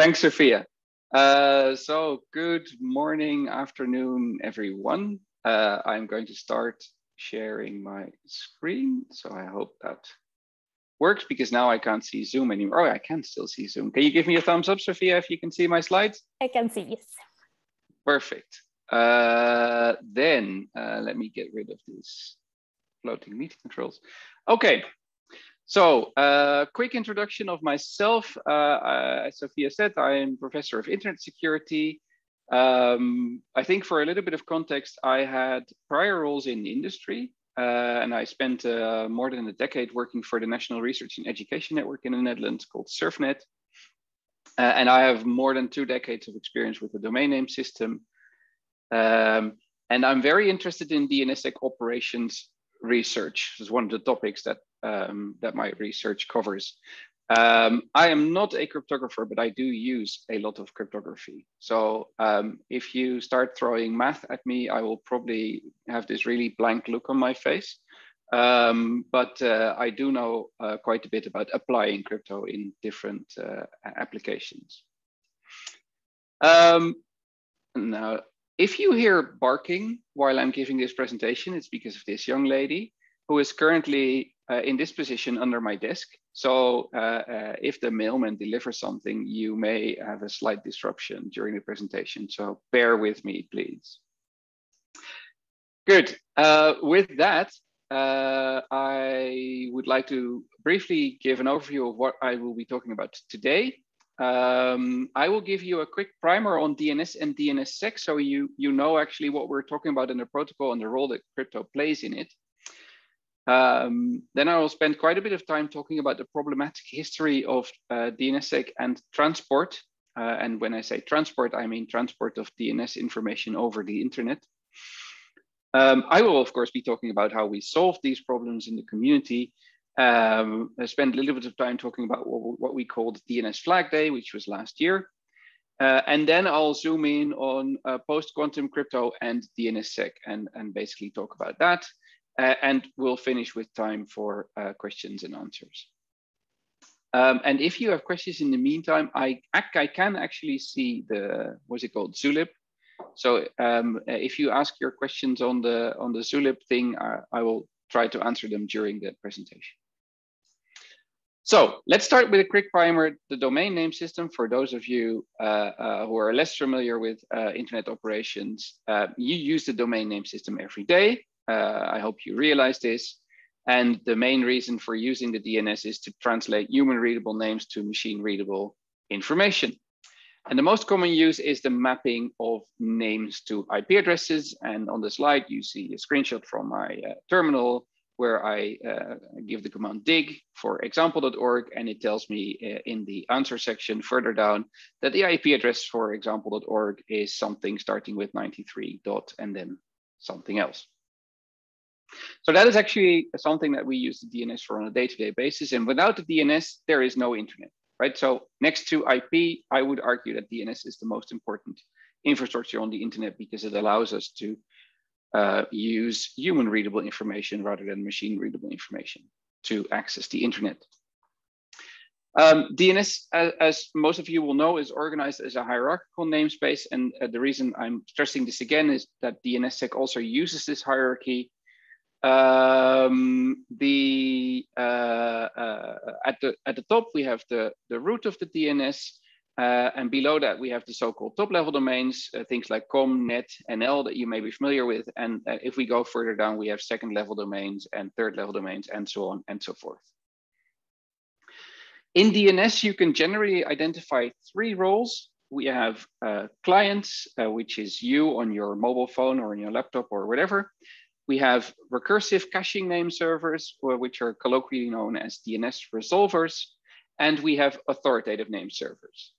Thanks, Sophia. Uh, so good morning, afternoon, everyone. Uh, I'm going to start sharing my screen. So I hope that works because now I can't see Zoom anymore. Oh, I can still see Zoom. Can you give me a thumbs up, Sophia, if you can see my slides? I can see, yes. Perfect. Uh, then uh, let me get rid of these floating meeting controls. Okay, so uh, quick introduction of myself. Uh, uh, as Sophia said, I am professor of internet security. Um, I think for a little bit of context, I had prior roles in industry. Uh, and I spent uh, more than a decade working for the National Research and Education Network in the Netherlands called SURFnet. Uh, and I have more than two decades of experience with the domain name system. Um, and I'm very interested in DNSSEC operations research. It's one of the topics that, um, that my research covers. Um, I am not a cryptographer, but I do use a lot of cryptography. So um, if you start throwing math at me, I will probably have this really blank look on my face. Um, but uh, I do know uh, quite a bit about applying crypto in different uh, applications. Um, now, if you hear barking while I'm giving this presentation, it's because of this young lady who is currently uh, in this position under my desk. So uh, uh, if the mailman delivers something, you may have a slight disruption during the presentation. So bear with me, please. Good. Uh, with that, uh, I would like to briefly give an overview of what I will be talking about today. Um, I will give you a quick primer on DNS and DNSSEC so you, you know actually what we're talking about in the protocol and the role that crypto plays in it. Um, then I will spend quite a bit of time talking about the problematic history of uh, DNSSEC and transport. Uh, and when I say transport, I mean transport of DNS information over the internet. Um, I will, of course, be talking about how we solve these problems in the community. Um, I spent a little bit of time talking about what, what we called DNS Flag Day, which was last year. Uh, and then I'll zoom in on uh, post-quantum crypto and DNSSEC and, and basically talk about that. Uh, and we'll finish with time for uh, questions and answers. Um, and if you have questions in the meantime, I, I can actually see the, what's it called, Zulip. So um, if you ask your questions on the, on the Zulip thing, uh, I will try to answer them during the presentation. So let's start with a quick primer, the domain name system. For those of you uh, uh, who are less familiar with uh, internet operations, you use the domain name system every day. Uh, I hope you realize this. And the main reason for using the DNS is to translate human readable names to machine readable information. And the most common use is the mapping of names to IP addresses. And on the slide, you see a screenshot from my uh, terminal where I uh, give the command dig for example.org and it tells me uh, in the answer section further down that the IP address for example.org is something starting with 93 dot and then something else. So that is actually something that we use the DNS for on a day-to-day basis. And without the DNS, there is no internet, right? So next to IP, I would argue that DNS is the most important infrastructure on the internet because it allows us to uh, use human readable information rather than machine readable information to access the internet. Um, DNS, as, as, most of you will know, is organized as a hierarchical namespace. And uh, the reason I'm stressing this again is that DNSSEC also uses this hierarchy um, the uh, uh, at the at the top we have the the root of the DNS, uh, and below that we have the so-called top-level domains, uh, things like com, net, nl that you may be familiar with. And uh, if we go further down, we have second-level domains and third-level domains, and so on and so forth. In DNS, you can generally identify three roles. We have uh, clients, which is you on your mobile phone or on your laptop or whatever. We have recursive caching name servers, which are colloquially known as DNS resolvers, and we have authoritative name servers.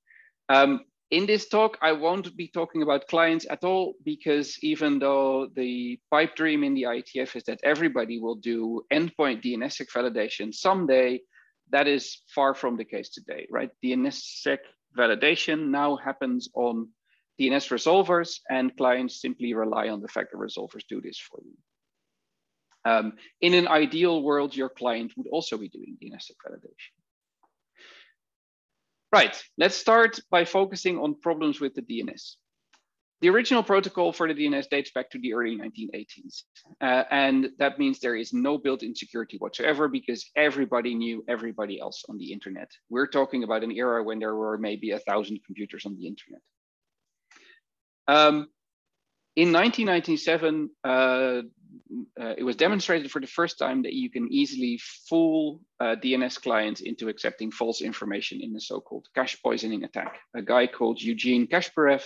Um, in this talk, I won't be talking about clients at all because even though the pipe dream in the IETF is that everybody will do endpoint DNSSEC validation someday, that is far from the case today, right? DNSSEC validation now happens on DNS resolvers and clients simply rely on the fact that resolvers do this for you. Um, in an ideal world, your client would also be doing DNSSEC validation. Right, let's start by focusing on problems with the DNS. The original protocol for the DNS dates back to the early 1980s. Uh, and that means there is no built-in security whatsoever because everybody knew everybody else on the internet. We're talking about an era when there were maybe a thousand computers on the internet. Um, in 1997, uh, uh, it was demonstrated for the first time that you can easily fool uh, DNS clients into accepting false information in the so-called cache poisoning attack. A guy called Eugene Kashpureff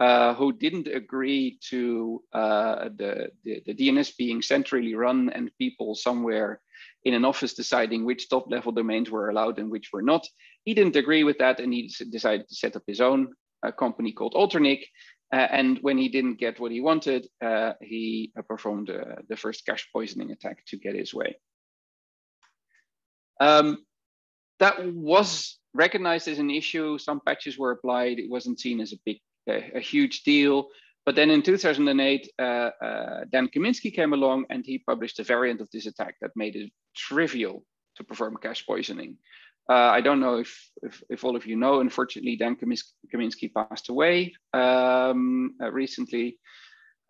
uh, who didn't agree to uh, the, the, the, DNS being centrally run and people somewhere in an office deciding which top level domains were allowed and which were not. He didn't agree with that and he decided to set up his own uh, company called AlterNIC. Uh, and when he didn't get what he wanted, uh, he performed the first cache poisoning attack to get his way. Um, that was recognized as an issue. Some patches were applied. It wasn't seen as a big a, a huge deal. But then in 2008, uh, uh, Dan Kaminsky came along and he published a variant of this attack that made it trivial to perform cache poisoning. Uh, I don't know if, if, if, all of you know, unfortunately, Dan Kaminsky passed away um, uh, recently,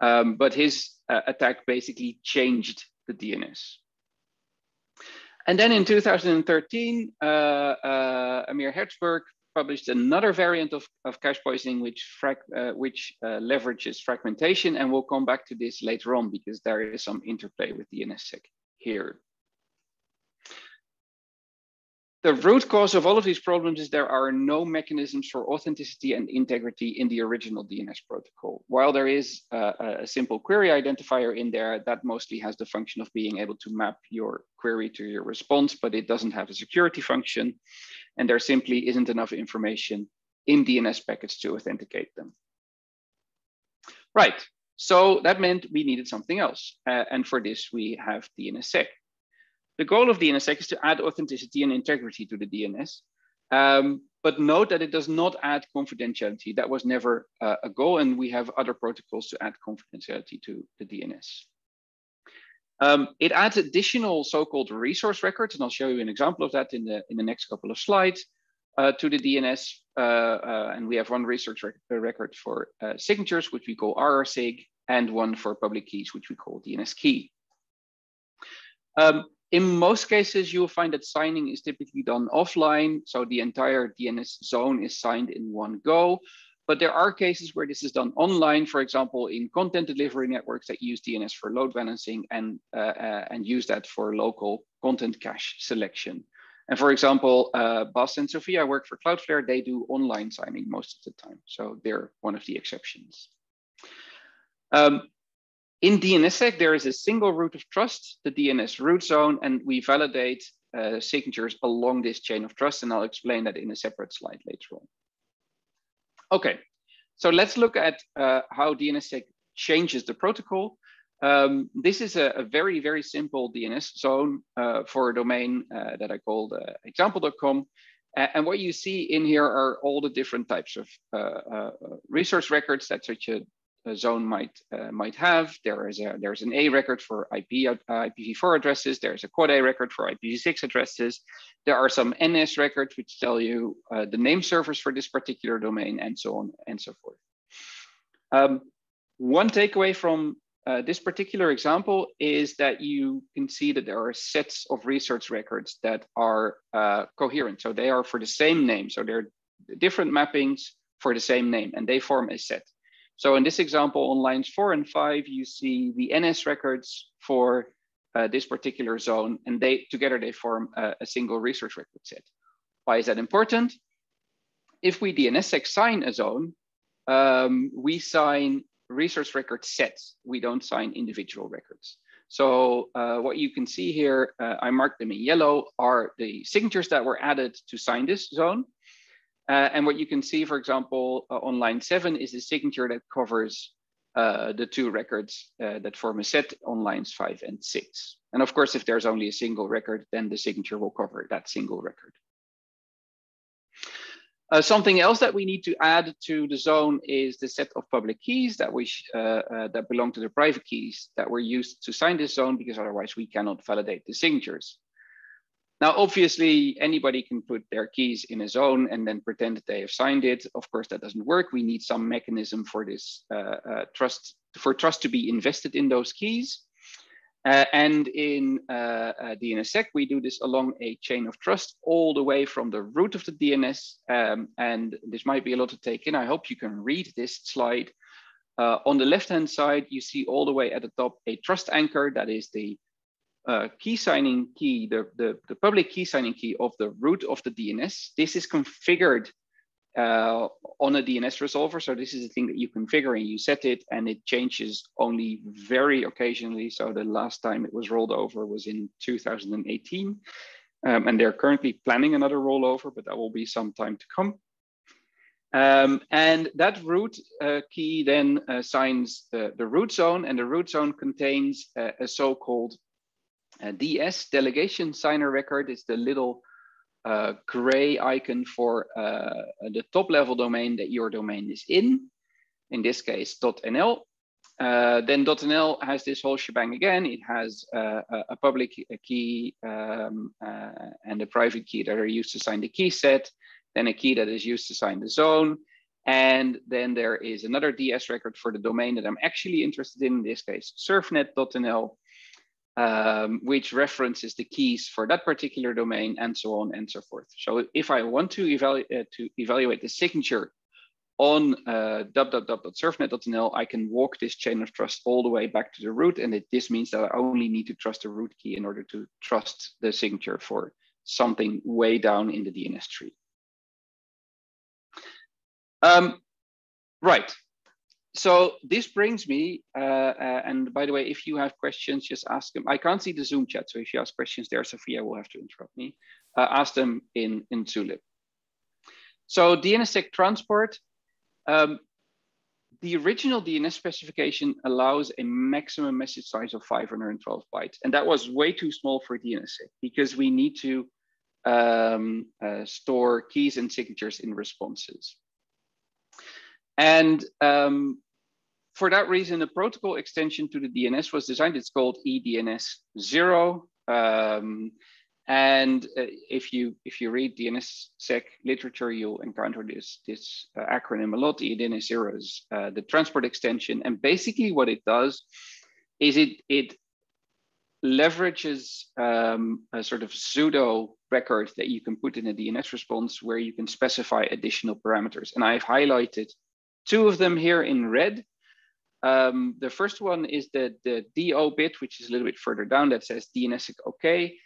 um, but his uh, attack basically changed the DNS. And then in 2013, uh, Amir Herzberg published another variant of, of cache poisoning which, uh, which uh, leverages fragmentation. And we'll come back to this later on because there is some interplay with DNSSEC here. The root cause of all of these problems is there are no mechanisms for authenticity and integrity in the original DNS protocol. While there is a, a simple query identifier in there, that mostly has the function of being able to map your query to your response, but it doesn't have a security function. And there simply isn't enough information in DNS packets to authenticate them. Right, so that meant we needed something else. Uh, and for this, we have DNSSEC. The goal of DNSSEC is to add authenticity and integrity to the DNS. Um, but note that it does not add confidentiality. That was never uh, a goal, and we have other protocols to add confidentiality to the DNS. Um, it adds additional so-called resource records, and I'll show you an example of that in the, in the next couple of slides, uh, to the DNS. Uh, uh, and we have one research rec record for uh, signatures, which we call RRSIG, and one for public keys, which we call DNS key. Um, in most cases, you will find that signing is typically done offline. So the entire DNS zone is signed in one go. But there are cases where this is done online, for example, in content delivery networks that use DNS for load balancing and, uh, uh, and use that for local content cache selection. And for example, uh, Bas and Sophia work for Cloudflare. They do online signing most of the time. So they're one of the exceptions. Um, in DNSSEC, there is a single root of trust, the DNS root zone, and we validate uh, signatures along this chain of trust, and I'll explain that in a separate slide later on. Okay, so let's look at uh, how DNSSEC changes the protocol. Um, this is a, a, very, very simple DNS zone uh, for a domain uh, that I called uh, example.com. And what you see in here are all the different types of uh, uh, resource records that such a a zone might uh, might have. There is a there's an A record for IP uh, IPv4 addresses. There's a quad A record for IPv6 addresses. There are some NS records which tell you uh, the name servers for this particular domain, and so on and so forth. Um, one takeaway from uh, this particular example is that you can see that there are sets of resource records that are uh, coherent. So they are for the same name. So they're different mappings for the same name, and they form a set. So in this example, on lines four and five, you see the NS records for uh, this particular zone, and they together they form a, a, single resource record set. Why is that important? If we DNSSEC sign a zone, um, we sign resource record sets. We don't sign individual records. So uh, what you can see here, uh, I marked them in yellow, are the signatures that were added to sign this zone. Uh, and what you can see, for example, uh, on line seven is a signature that covers uh, the two records uh, that form a set on lines five and six. And of course, if there's only a single record, then the signature will cover that single record. Uh, something else that we need to add to the zone is the set of public keys that we uh, that belong to the private keys that were used to sign this zone, because otherwise we cannot validate the signatures. Now, obviously, anybody can put their keys in a zone and then pretend that they have signed it. Of course, that doesn't work. We need some mechanism for this uh, uh, trust, for trust to be invested in those keys. Uh, and in uh, uh, DNSSEC, we do this along a chain of trust all the way from the root of the DNS. Um, and this might be a lot to take in. I hope you can read this slide. Uh, on the left-hand side, you see all the way at the top a trust anchor. That is the uh, key signing key, the, the, the public key signing key of the root of the DNS. This is configured uh, on a DNS resolver. So this is a thing that you configure and you set it and it changes only very occasionally. So the last time it was rolled over was in 2018. Um, and they're currently planning another rollover, but that will be some time to come. Um, and that root uh, key then uh, signs the, the root zone and the root zone contains uh, a so-called uh, DS, delegation signer record, is the little uh, gray icon for uh, the top level domain that your domain is in, in this case .nl. Uh, then .nl has this whole shebang again. It has uh, a public key um, uh, and a private key that are used to sign the key set, then a key that is used to sign the zone. And then there is another DS record for the domain that I'm actually interested in, in this case, surfnet.nl um, which references the keys for that particular domain and so on and so forth. So if I want to, evalu uh, to evaluate the signature on uh, www.surfnet.nl, I can walk this chain of trust all the way back to the root. And it, this means that I only need to trust the root key in order to trust the signature for something way down in the DNS tree. Um, right, so this brings me, uh, uh, and by the way, if you have questions, just ask them. I can't see the Zoom chat, so if you ask questions there, Sophia will have to interrupt me. Uh, ask them in, in Zulip. So DNSSEC transport, um, the original DNS specification allows a maximum message size of 512 bytes. And that was way too small for DNSSEC because we need to um, uh, store keys and signatures in responses. And um, for that reason, a protocol extension to the DNS was designed. It's called eDNS zero. Um, and uh, if you if you read DNSSEC literature, you'll encounter this this uh, acronym a lot. eDNS zero is uh, the transport extension, and basically what it does is it it leverages um, a sort of pseudo record that you can put in a DNS response where you can specify additional parameters. And I've highlighted two of them here in red. Um, the first one is the, the DO bit, which is a little bit further down that says DNS OK.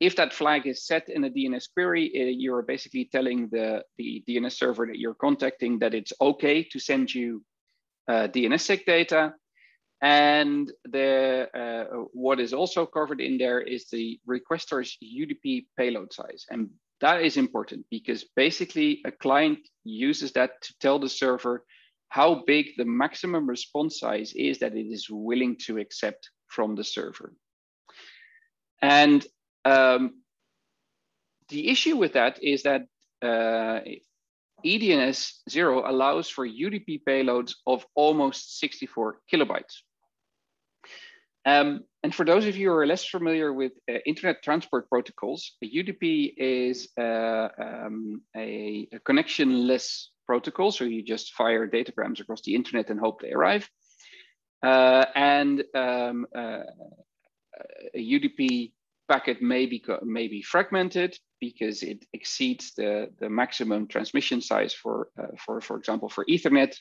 If that flag is set in a DNS query, uh, you're basically telling the, the DNS server that you're contacting that it's okay to send you uh, DNSSEC data. And the, uh, what is also covered in there is the requester's UDP payload size. And that is important because basically a client uses that to tell the server how big the maximum response size is that it is willing to accept from the server. And um, the issue with that is that uh, eDNS 0 allows for UDP payloads of almost 64 kilobytes. Um, and for those of you who are less familiar with uh, internet transport protocols, UDP is uh, um, a, a, connectionless protocol. So you just fire datagrams across the internet and hope they arrive. Uh, and um, uh, a UDP packet may be, may be fragmented because it exceeds the, the maximum transmission size for, uh, for, for example, for Ethernet.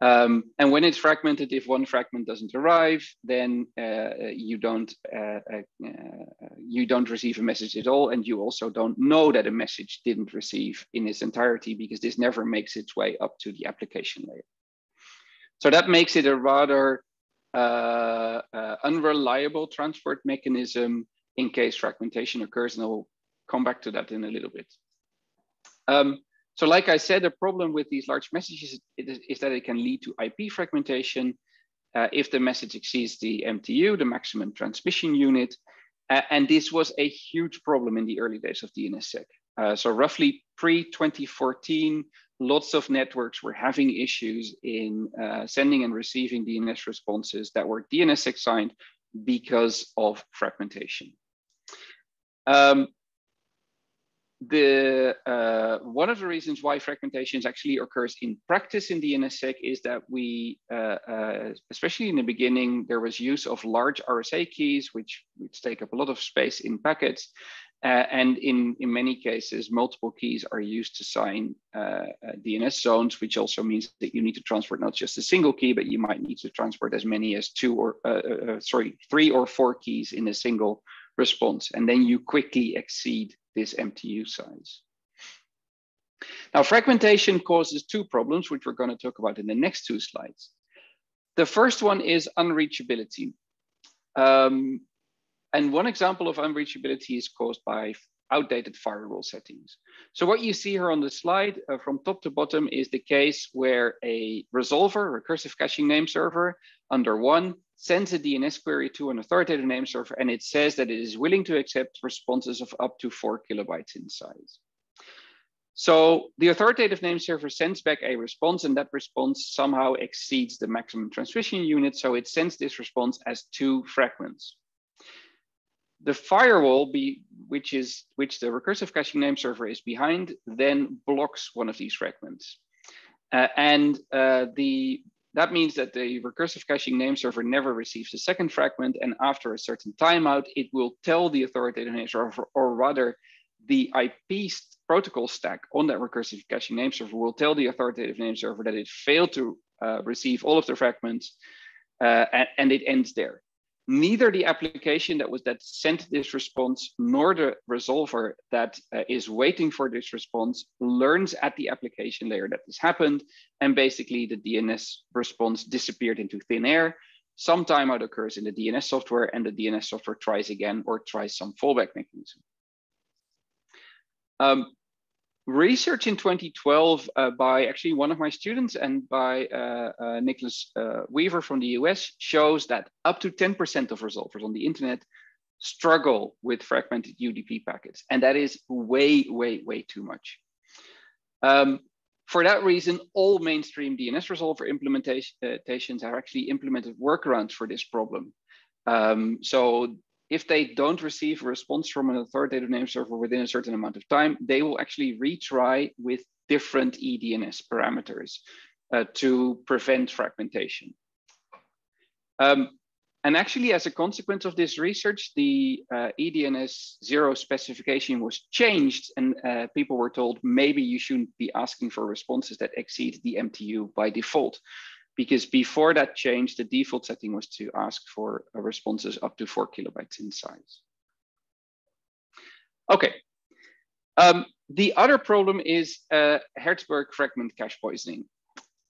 Um, and when it's fragmented, if one fragment doesn't arrive, then uh, you don't uh, uh, uh, you don't receive a message at all, and you also don't know that a message didn't receive in its entirety because this never makes its way up to the application layer. So that makes it a rather uh, uh, unreliable transport mechanism in case fragmentation occurs, and I'll come back to that in a little bit. Um, so like I said, the problem with these large messages is, is that it can lead to IP fragmentation uh, if the message exceeds the MTU, the maximum transmission unit. Uh, and this was a huge problem in the early days of DNSSEC. Uh, so roughly pre-2014, lots of networks were having issues in uh, sending and receiving DNS responses that were DNSSEC signed because of fragmentation. Um, the uh, one of the reasons why fragmentation actually occurs in practice in DNSSEC is that we, uh, uh, especially in the beginning, there was use of large RSA keys, which, which take up a lot of space in packets. Uh, and in, in many cases, multiple keys are used to sign uh, uh, DNS zones, which also means that you need to transport not just a single key, but you might need to transport as many as two or, sorry, three or four keys in a single response. And then you quickly exceed this MTU size. Now, fragmentation causes two problems, which we're going to talk about in the next two slides. The first one is unreachability. Um, and one example of unreachability is caused by outdated firewall settings. So what you see here on the slide uh, from top to bottom is the case where a resolver, recursive caching name server under one sends a DNS query to an authoritative name server and it says that it is willing to accept responses of up to four kilobytes in size. So the authoritative name server sends back a response and that response somehow exceeds the maximum transmission unit. So it sends this response as two fragments. The firewall, be, which is which the recursive caching name server is behind, then blocks one of these fragments. Uh, and uh, the that means that the recursive caching name server never receives a second fragment, and after a certain timeout, it will tell the authoritative name server, or rather, the IP protocol stack on that recursive caching name server will tell the authoritative name server that it failed to uh, receive all of the fragments, uh, and, and it ends there neither the application that was that sent this response nor the resolver that uh, is waiting for this response learns at the application layer that this happened and basically the dns response disappeared into thin air. Some timeout occurs in the dns software and the dns software tries again or tries some fallback mechanism. Um, research in 2012 uh, by actually one of my students and by uh, uh, Nicholas uh, Weaver from the US shows that up to 10% of resolvers on the internet struggle with fragmented UDP packets. And that is way, way, way too much. Um, for that reason, all mainstream DNS resolver implementations have actually implemented workarounds for this problem. Um, so if they don't receive a response from an authoritative name server within a certain amount of time, they will actually retry with different eDNS parameters uh, to prevent fragmentation. Um, and actually, as a consequence of this research, the uh, eDNS zero specification was changed and uh, people were told, maybe you shouldn't be asking for responses that exceed the MTU by default because before that change, the default setting was to ask for responses up to four kilobytes in size. Okay. Um, the other problem is uh, Herzberg fragment cache poisoning.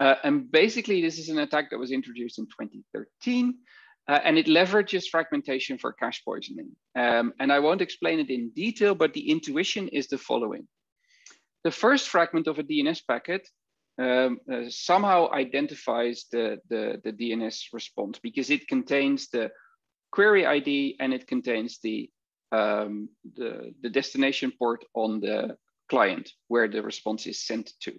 Uh, and basically, this is an attack that was introduced in 2013, uh, and it leverages fragmentation for cache poisoning. Um, and I won't explain it in detail, but the intuition is the following. The first fragment of a DNS packet um, uh, somehow identifies the, the, the, DNS response because it contains the query ID and it contains the, um, the, the, destination port on the client where the response is sent to.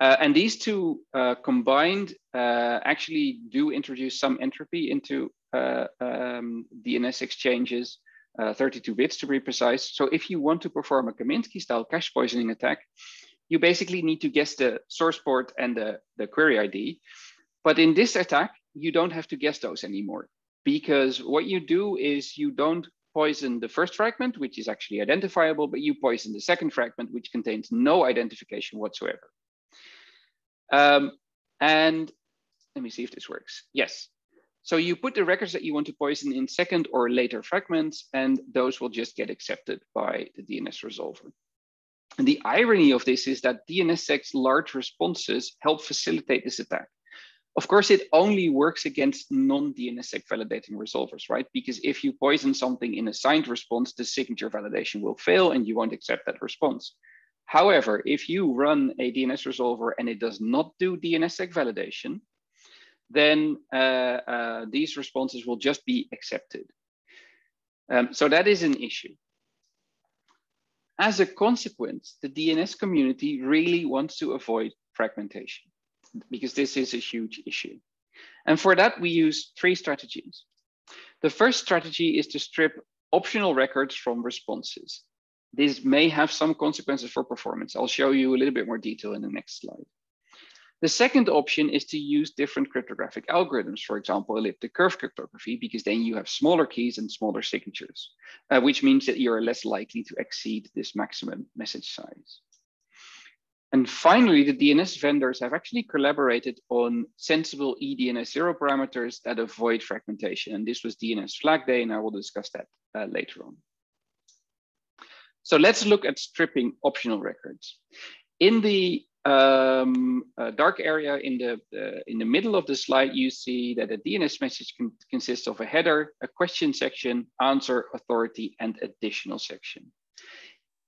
Uh, and these two uh, combined uh, actually do introduce some entropy into uh, um, DNS exchanges, uh, 32 bits to be precise. So if you want to perform a Kaminsky style cache poisoning attack, you basically need to guess the source port and the, the query ID. But in this attack, you don't have to guess those anymore because what you do is you don't poison the first fragment, which is actually identifiable, but you poison the second fragment, which contains no identification whatsoever. Um, and let me see if this works. Yes. So you put the records that you want to poison in second or later fragments, and those will just get accepted by the DNS resolver. And the irony of this is that DNSSEC's large responses help facilitate this attack. Of course, it only works against non-DNSSEC validating resolvers, right? Because if you poison something in a signed response, the signature validation will fail and you won't accept that response. However, if you run a DNS resolver and it does not do DNSSEC validation, then uh, uh, these responses will just be accepted. Um, so that is an issue. As a consequence, the DNS community really wants to avoid fragmentation because this is a huge issue. And for that, we use three strategies. The first strategy is to strip optional records from responses. This may have some consequences for performance. I'll show you a little bit more detail in the next slide. The second option is to use different cryptographic algorithms, for example, elliptic curve cryptography, because then you have smaller keys and smaller signatures, uh, which means that you're less likely to exceed this maximum message size. And finally, the DNS vendors have actually collaborated on sensible eDNS zero parameters that avoid fragmentation. And this was DNS flag day, and I will discuss that uh, later on. So let's look at stripping optional records. In the um, dark area in the, uh, in the middle of the slide, you see that a DNS message can, consists of a header, a question section, answer, authority, and additional section.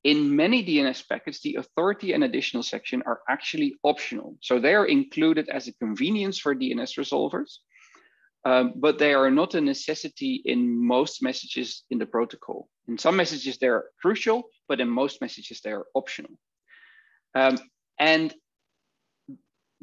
In many DNS packets, the authority and additional section are actually optional. So they are included as a convenience for DNS resolvers, um, but they are not a necessity in most messages in the protocol. In some messages, they're crucial, but in most messages, they are optional. Um, and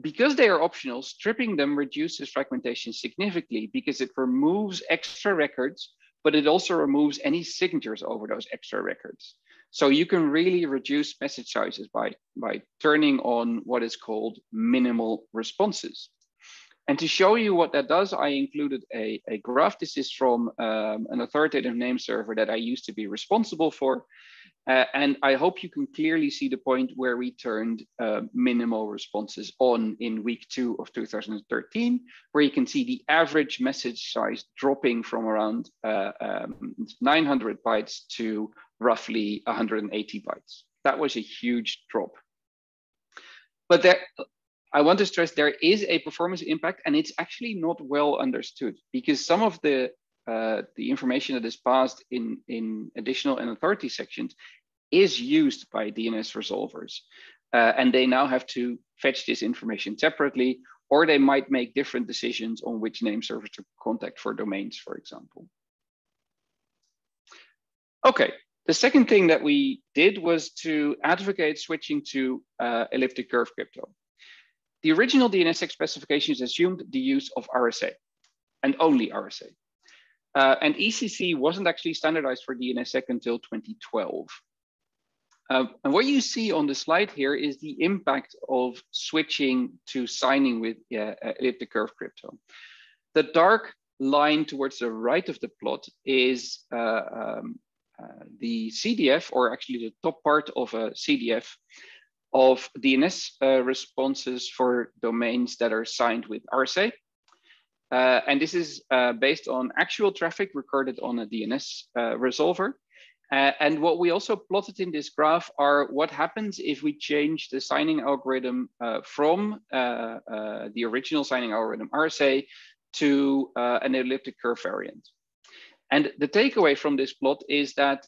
because they are optional, stripping them reduces fragmentation significantly because it removes extra records, but it also removes any signatures over those extra records. So you can really reduce message sizes by, by turning on what is called minimal responses. And to show you what that does, I included a, a graph. This is from um, an authoritative name server that I used to be responsible for. Uh, and I hope you can clearly see the point where we turned uh, minimal responses on in week two of 2013, where you can see the average message size dropping from around uh, um, 900 bytes to roughly 180 bytes. That was a huge drop. But there, I want to stress there is a performance impact and it's actually not well understood because some of the uh, the information that is passed in, in additional and authority sections is used by DNS resolvers. Uh, and they now have to fetch this information separately, or they might make different decisions on which name server to contact for domains, for example. Okay, the second thing that we did was to advocate switching to uh, elliptic curve crypto. The original DNSSEC specifications assumed the use of RSA and only RSA. Uh, and ECC wasn't actually standardized for DNSSEC until 2012. Uh, and what you see on the slide here is the impact of switching to signing with uh, elliptic curve crypto. The dark line towards the right of the plot is uh, um, uh, the CDF, or actually the top part of a CDF of DNS uh, responses for domains that are signed with RSA. Uh, and this is uh, based on actual traffic recorded on a DNS uh, resolver. Uh, and what we also plotted in this graph are what happens if we change the signing algorithm uh, from the original signing algorithm RSA to an elliptic curve variant. And the takeaway from this plot is that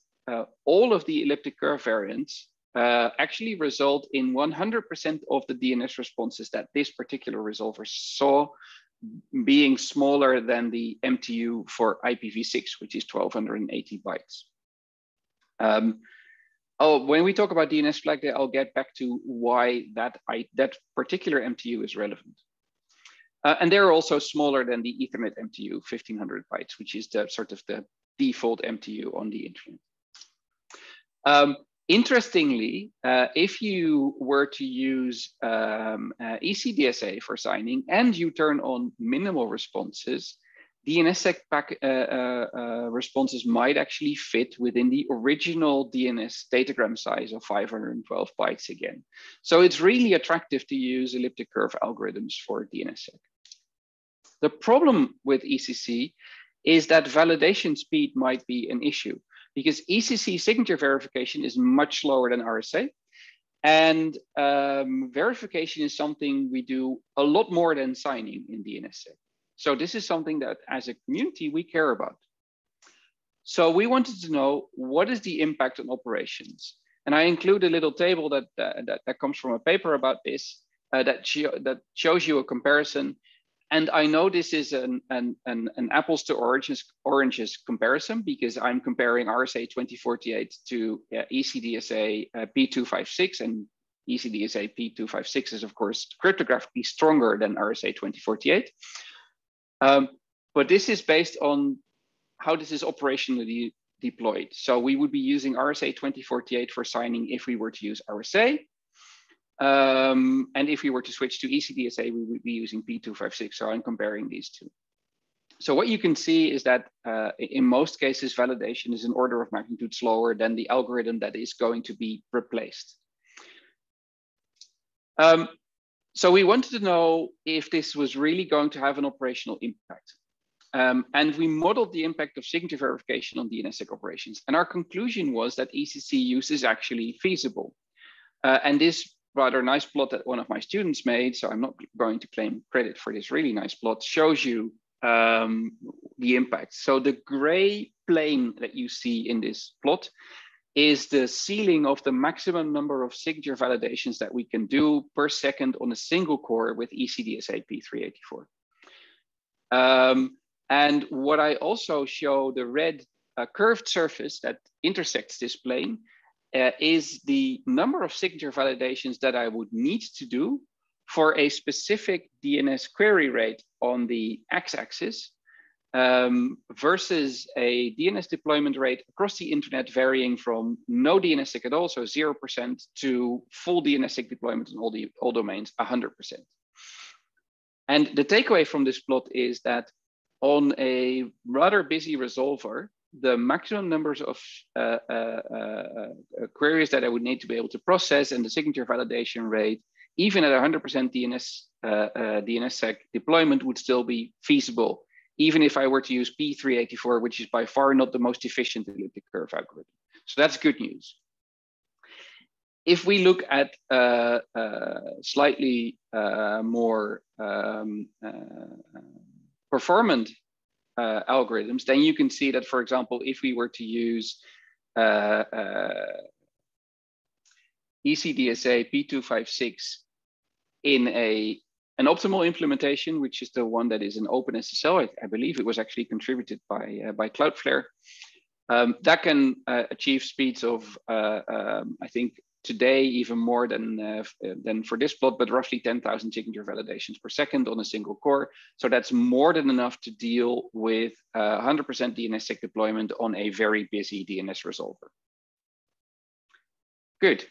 all of the elliptic curve variants uh, actually result in 100% of the DNS responses that this particular resolver saw being smaller than the MTU for IPv6, which is 1280 bytes. Um, oh, when we talk about DNS flag day, I'll get back to why that, I, that particular MTU is relevant. Uh, and they're also smaller than the Ethernet MTU, 1500 bytes, which is the sort of the default MTU on the internet. Um, Interestingly, uh, if you were to use um, uh, ECDSA for signing and you turn on minimal responses, DNSSEC pack, uh, uh, uh, responses might actually fit within the original DNS datagram size of 512 bytes again. So it's really attractive to use elliptic curve algorithms for DNSSEC. The problem with ECC is that validation speed might be an issue because ECC signature verification is much slower than RSA. And um, verification is something we do a lot more than signing in DNSSEC. So this is something that as a community, we care about. So we wanted to know what is the impact on operations? And I include a little table that, uh, that, that, comes from a paper about this uh, that, that shows you a comparison and I know this is an, an, an, an, apples to oranges, oranges comparison because I'm comparing RSA 2048 to uh, ECDSA uh, P256 and ECDSA P256 is of course cryptographically stronger than RSA 2048. Um, but this is based on how this is operationally deployed. So we would be using RSA 2048 for signing if we were to use RSA. Um, and if we were to switch to ECDSA, we would be using P256. So I'm comparing these two. So what you can see is that uh, in most cases, validation is an order of magnitude slower than the algorithm that is going to be replaced. Um, so we wanted to know if this was really going to have an operational impact. Um, and we modeled the impact of signature verification on DNSSEC operations. And our conclusion was that ECC use is actually feasible. Uh, and this rather nice plot that one of my students made, so I'm not going to claim credit for this really nice plot, shows you um, the impact. So the gray plane that you see in this plot is the ceiling of the maximum number of signature validations that we can do per second on a single core with ECDSA P384. Um, and what I also show the red uh, curved surface that intersects this plane uh, is the number of signature validations that I would need to do for a specific DNS query rate on the x-axis um, versus a DNS deployment rate across the internet varying from no DNSSEC at all, so 0% to full DNSSEC deployment in all, the, all domains, 100%. And the takeaway from this plot is that on a rather busy resolver, the maximum numbers of uh, uh, uh, queries that I would need to be able to process and the signature validation rate, even at 100% DNS, DNSSEC deployment would still be feasible, even if I were to use P384, which is by far not the most efficient elliptic curve algorithm. So that's good news. If we look at uh, uh, slightly uh, more um, performant uh, algorithms, then you can see that, for example, if we were to use uh, uh, ECDSA P256 in a an optimal implementation, which is the one that is an OpenSSL, I, I believe it was actually contributed by uh, by Cloudflare. Um, that can uh, achieve speeds of, uh, um, I think, today even more than, uh, than for this plot, but roughly 10,000 signature validations per second on a single core. So that's more than enough to deal with 100% uh, DNSSEC deployment on a very busy DNS resolver. Good.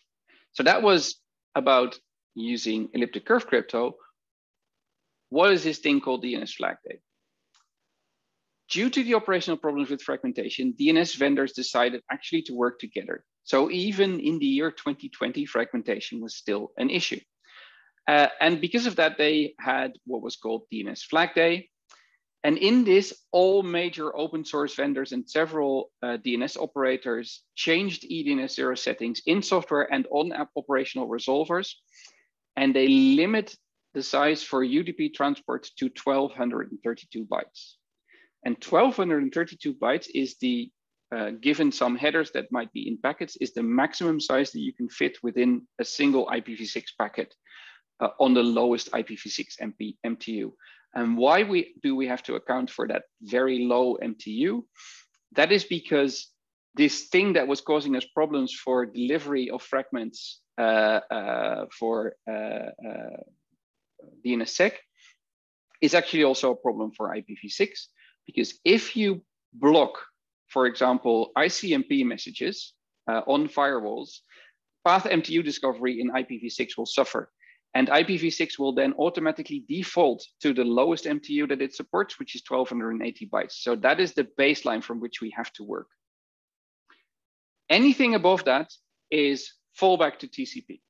So that was about using elliptic curve crypto. What is this thing called DNS flag day? Due to the operational problems with fragmentation, DNS vendors decided actually to work together so even in the year 2020, fragmentation was still an issue. Uh, and because of that, they had what was called DNS Flag Day. And in this, all major open source vendors and several uh, DNS operators changed eDNS 0 settings in software and on app operational resolvers. And they limit the size for UDP transport to 1232 bytes. And 1232 bytes is the uh, given some headers that might be in packets, is the maximum size that you can fit within a single IPv6 packet uh, on the lowest IPv6 MP, MTU. And why we, do we have to account for that very low MTU? That is because this thing that was causing us problems for delivery of fragments uh, uh for uh, DNSSEC is actually also a problem for IPv6 because if you block for example, ICMP messages uh, on firewalls, path MTU discovery in IPv6 will suffer. And IPv6 will then automatically default to the lowest MTU that it supports, which is 1280 bytes. So that is the baseline from which we have to work. Anything above that is fallback to TCP.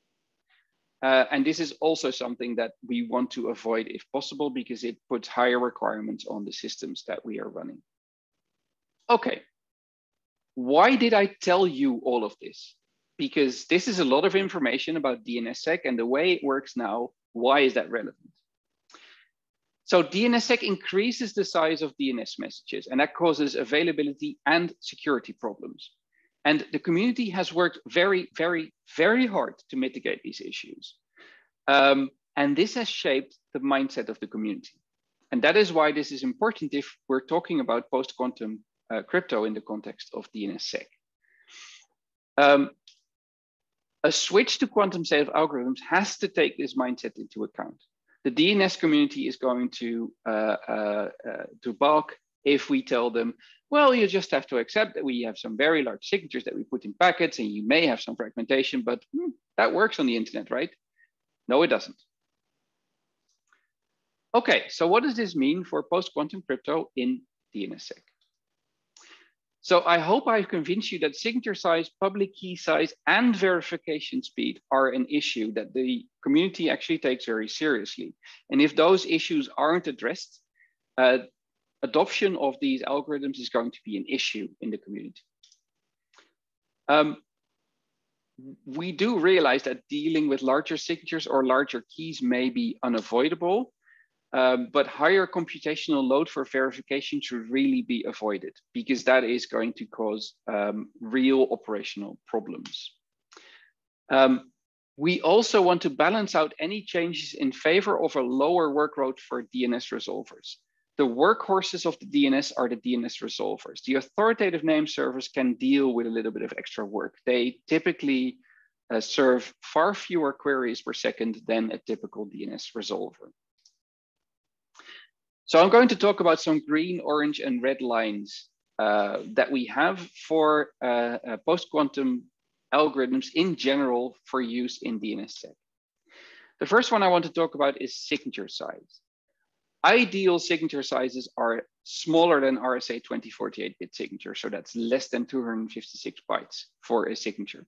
Uh, and this is also something that we want to avoid if possible, because it puts higher requirements on the systems that we are running. Okay, why did I tell you all of this? Because this is a lot of information about DNSSEC and the way it works now. Why is that relevant? So DNSSEC increases the size of DNS messages and that causes availability and security problems. And the community has worked very, very, very hard to mitigate these issues. Um, and this has shaped the mindset of the community. And that is why this is important if we're talking about post-quantum uh, crypto in the context of DNSSEC. Um, a switch to quantum safe algorithms has to take this mindset into account. The DNS community is going to, uh, uh, uh, to balk if we tell them, well, you just have to accept that we have some very large signatures that we put in packets and you may have some fragmentation, but hmm, that works on the internet, right? No, it doesn't. Okay, so what does this mean for post-quantum crypto in DNSSEC? So I hope I've convinced you that signature size, public key size, and verification speed are an issue that the community actually takes very seriously. And if those issues aren't addressed, uh, adoption of these algorithms is going to be an issue in the community. Um, we do realize that dealing with larger signatures or larger keys may be unavoidable, um, but higher computational load for verification should really be avoided because that is going to cause um, real operational problems. Um, we also want to balance out any changes in favor of a lower workload for DNS resolvers. The workhorses of the DNS are the DNS resolvers. The authoritative name servers can deal with a little bit of extra work. They typically uh, serve far fewer queries per second than a typical DNS resolver. So I'm going to talk about some green, orange, and red lines uh, that we have for uh, uh, post-quantum algorithms in general for use in DNSSEC. The first one I want to talk about is signature size. Ideal signature sizes are smaller than RSA 2048-bit signature, so that's less than 256 bytes for a signature.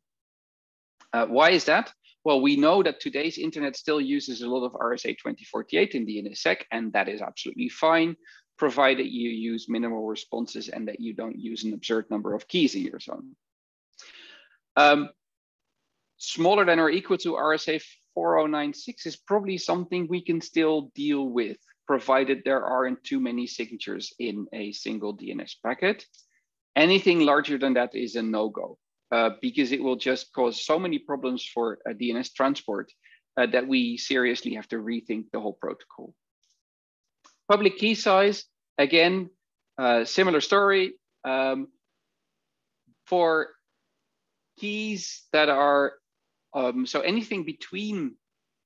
Uh, why is that? Well, we know that today's internet still uses a lot of RSA 2048 in the DNSSEC, and that is absolutely fine, provided you use minimal responses and that you don't use an absurd number of keys in your zone. Um, smaller than or equal to RSA 4096 is probably something we can still deal with, provided there aren't too many signatures in a single DNS packet. Anything larger than that is a no-go uh, because it will just cause so many problems for a DNS transport uh, that we seriously have to rethink the whole protocol. Public key size, again, uh, similar story. Um, for keys that are, um, so anything between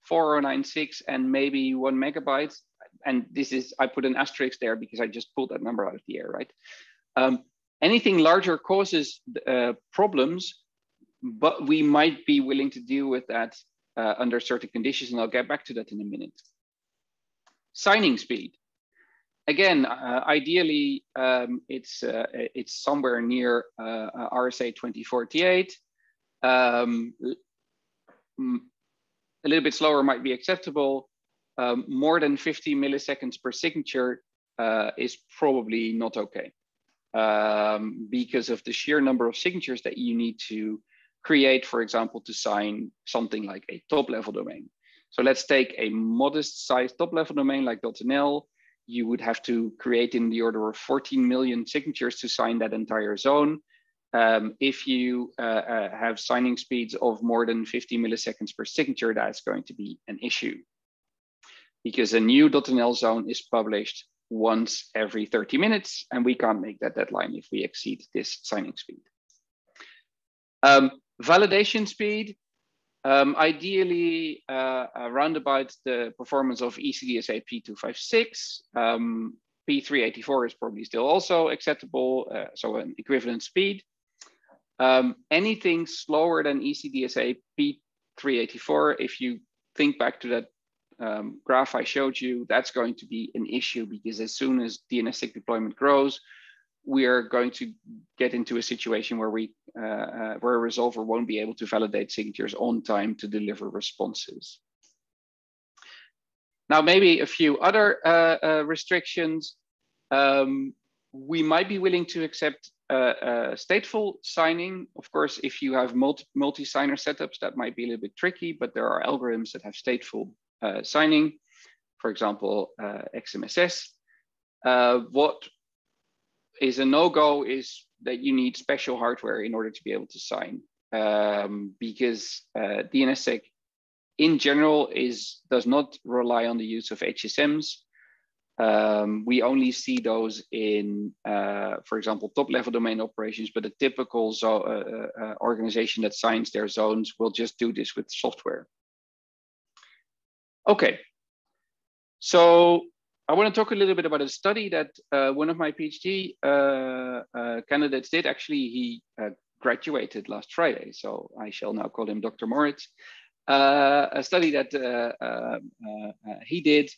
4096 and maybe one megabyte, and this is, I put an asterisk there because I just pulled that number out of the air, right? Um, anything larger causes uh, problems, but we might be willing to deal with that uh, under certain conditions, and I'll get back to that in a minute. Signing speed. Again, uh, ideally, um, it's, uh, it's somewhere near uh, RSA 2048. Um, a little bit slower might be acceptable. Um, more than 50 milliseconds per signature uh, is probably not okay um, because of the sheer number of signatures that you need to create, for example, to sign something like a top level domain. So let's take a modest size top level domain like .nl. You would have to create in the order of 14 million signatures to sign that entire zone. Um, if you uh, uh, have signing speeds of more than 50 milliseconds per signature, that's going to be an issue because a new .nl zone is published once every 30 minutes, and we can't make that deadline if we exceed this signing speed. Um, validation speed, um, ideally uh, around about the performance of ECDSA P256. Um, P384 is probably still also acceptable, uh, so an equivalent speed. Um, anything slower than ECDSA P384, if you think back to that um, graph I showed you, that's going to be an issue because as soon as DNSSEC deployment grows, we are going to get into a situation where we uh, uh, where a resolver won't be able to validate signatures on time to deliver responses. Now, maybe a few other uh, uh restrictions. Um, we might be willing to accept uh, uh, stateful signing. Of course, if you have multi, multi-signer setups, that might be a little bit tricky, but there are algorithms that have stateful uh, signing, for example, uh, XMSS. Uh, what is a no-go is that you need special hardware in order to be able to sign um, because uh, DNSSEC in general is does not rely on the use of HSMs. Um, we only see those in, uh, for example, top-level domain operations, but a typical zo uh, uh, organization that signs their zones will just do this with software. Okay, so I want to talk a little bit about a study that uh, one of my PhD uh, uh, candidates did. Actually, he uh, graduated last Friday, so I shall now call him Dr. Moritz. Uh, a study that uh, he did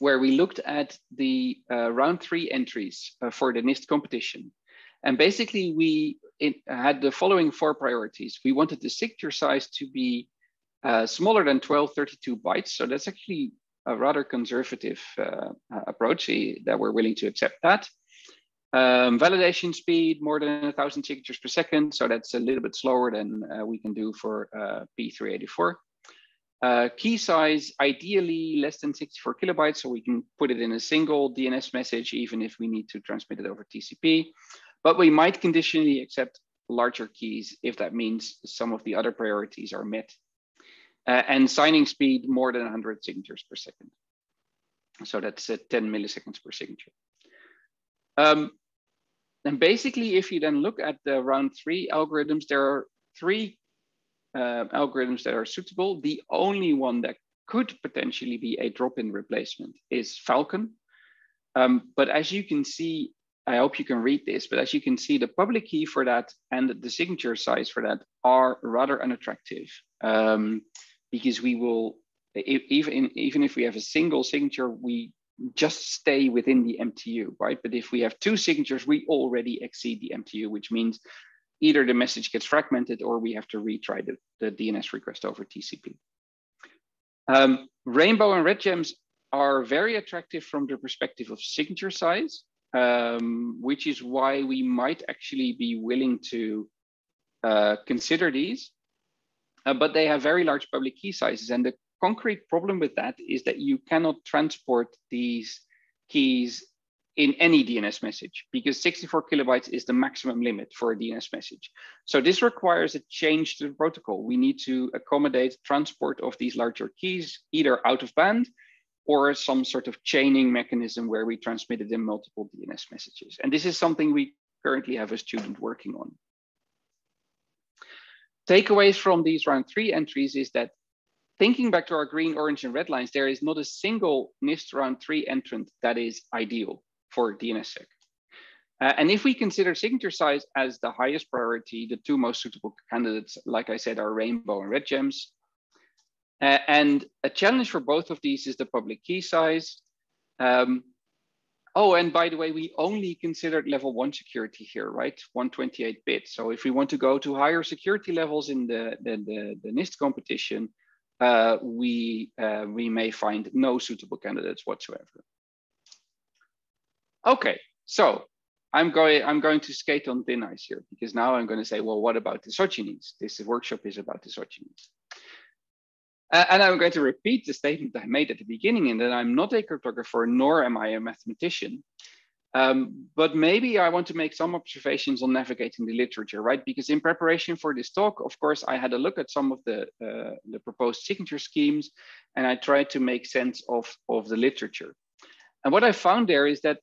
where we looked at the round three entries for the NIST competition. And basically, we had the following four priorities. We wanted the signature size to be smaller than 12, 32 bytes. So that's actually a rather conservative uh, approach that we're willing to accept that. Um, validation speed, more than a thousand signatures per second. So that's a little bit slower than uh, we can do for uh, P384. Uh, key size, ideally less than 64 kilobytes, so we can put it in a single DNS message, even if we need to transmit it over TCP. But we might conditionally accept larger keys if that means some of the other priorities are met uh, and signing speed more than 100 signatures per second. So that's uh, 10 milliseconds per signature. Um, and basically, if you then look at the round three algorithms, there are three uh, algorithms that are suitable. The only one that could potentially be a drop-in replacement is Falcon. Um, but as you can see, I hope you can read this, but as you can see, the public key for that and the signature size for that are rather unattractive. Um, because we will even even if we have a single signature, we just stay within the MTU, right? But if we have two signatures, we already exceed the MTU, which means either the message gets fragmented or we have to retry the, the DNS request over TCP. Um, Rainbow and RedGeMSS are very attractive from the perspective of signature size, um, which is why we might actually be willing to uh, consider these uh, but they have very large public key sizes. And the concrete problem with that is that you cannot transport these keys in any DNS message because 64 kilobytes is the maximum limit for a DNS message. So this requires a change to the protocol. We need to accommodate transport of these larger keys either out of band or some sort of chaining mechanism where we transmit it in multiple DNS messages. And this is something we currently have a student working on takeaways from these round three entries is that thinking back to our green, orange, and red lines, there is not a single NIST round three entrant that is ideal for DNSSEC. Uh, and if we consider signature size as the highest priority, the two most suitable candidates, like I said, are Rainbow and RedGeMSS. Uh, and a challenge for both of these is the public key size. Um, Oh, and by the way, we only considered level one security here, right? 128 bit. So if we want to go to higher security levels in the, the, the, the NIST competition, uh, we, uh, we may find no suitable candidates whatsoever. Okay, so I'm going, I'm going to skate on thin ice here because now I'm going to say, well, what about the isogenies? This workshop is about the isogenies. Uh, and I'm going to repeat the statement I made at the beginning in that I'm not a cryptographer, nor am I a mathematician. Um, but maybe I want to make some observations on navigating the literature, right? Because in preparation for this talk, of course, I had a look at some of the, uh, the proposed signature schemes, and I tried to make sense of, of the literature. And what I found there is that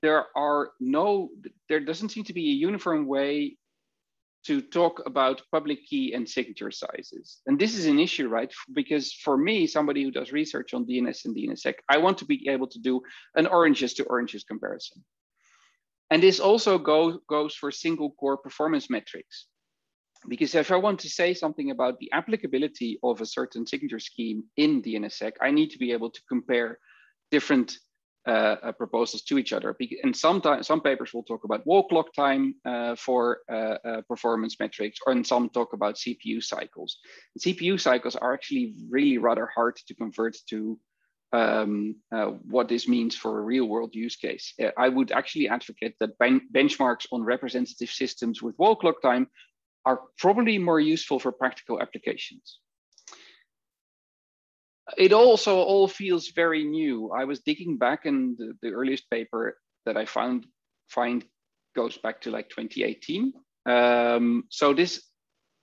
there are no, there doesn't seem to be a uniform way to talk about public key and signature sizes. And this is an issue, right? Because for me, somebody who does research on DNS and DNSSEC, I want to be able to do an oranges to oranges comparison. And this also go, goes for single core performance metrics. Because if I want to say something about the applicability of a certain signature scheme in DNSSEC, I need to be able to compare different uh, uh, proposals to each other. And sometimes some papers will talk about wall clock time uh, for uh, performance metrics, or and some talk about CPU cycles. And CPU cycles are actually really rather hard to convert to um, uh, what this means for a real world use case. I would actually advocate that ben benchmarks on representative systems with wall clock time are probably more useful for practical applications it also all feels very new. I was digging back and the, the, earliest paper that I found find goes back to like 2018. Um, so this,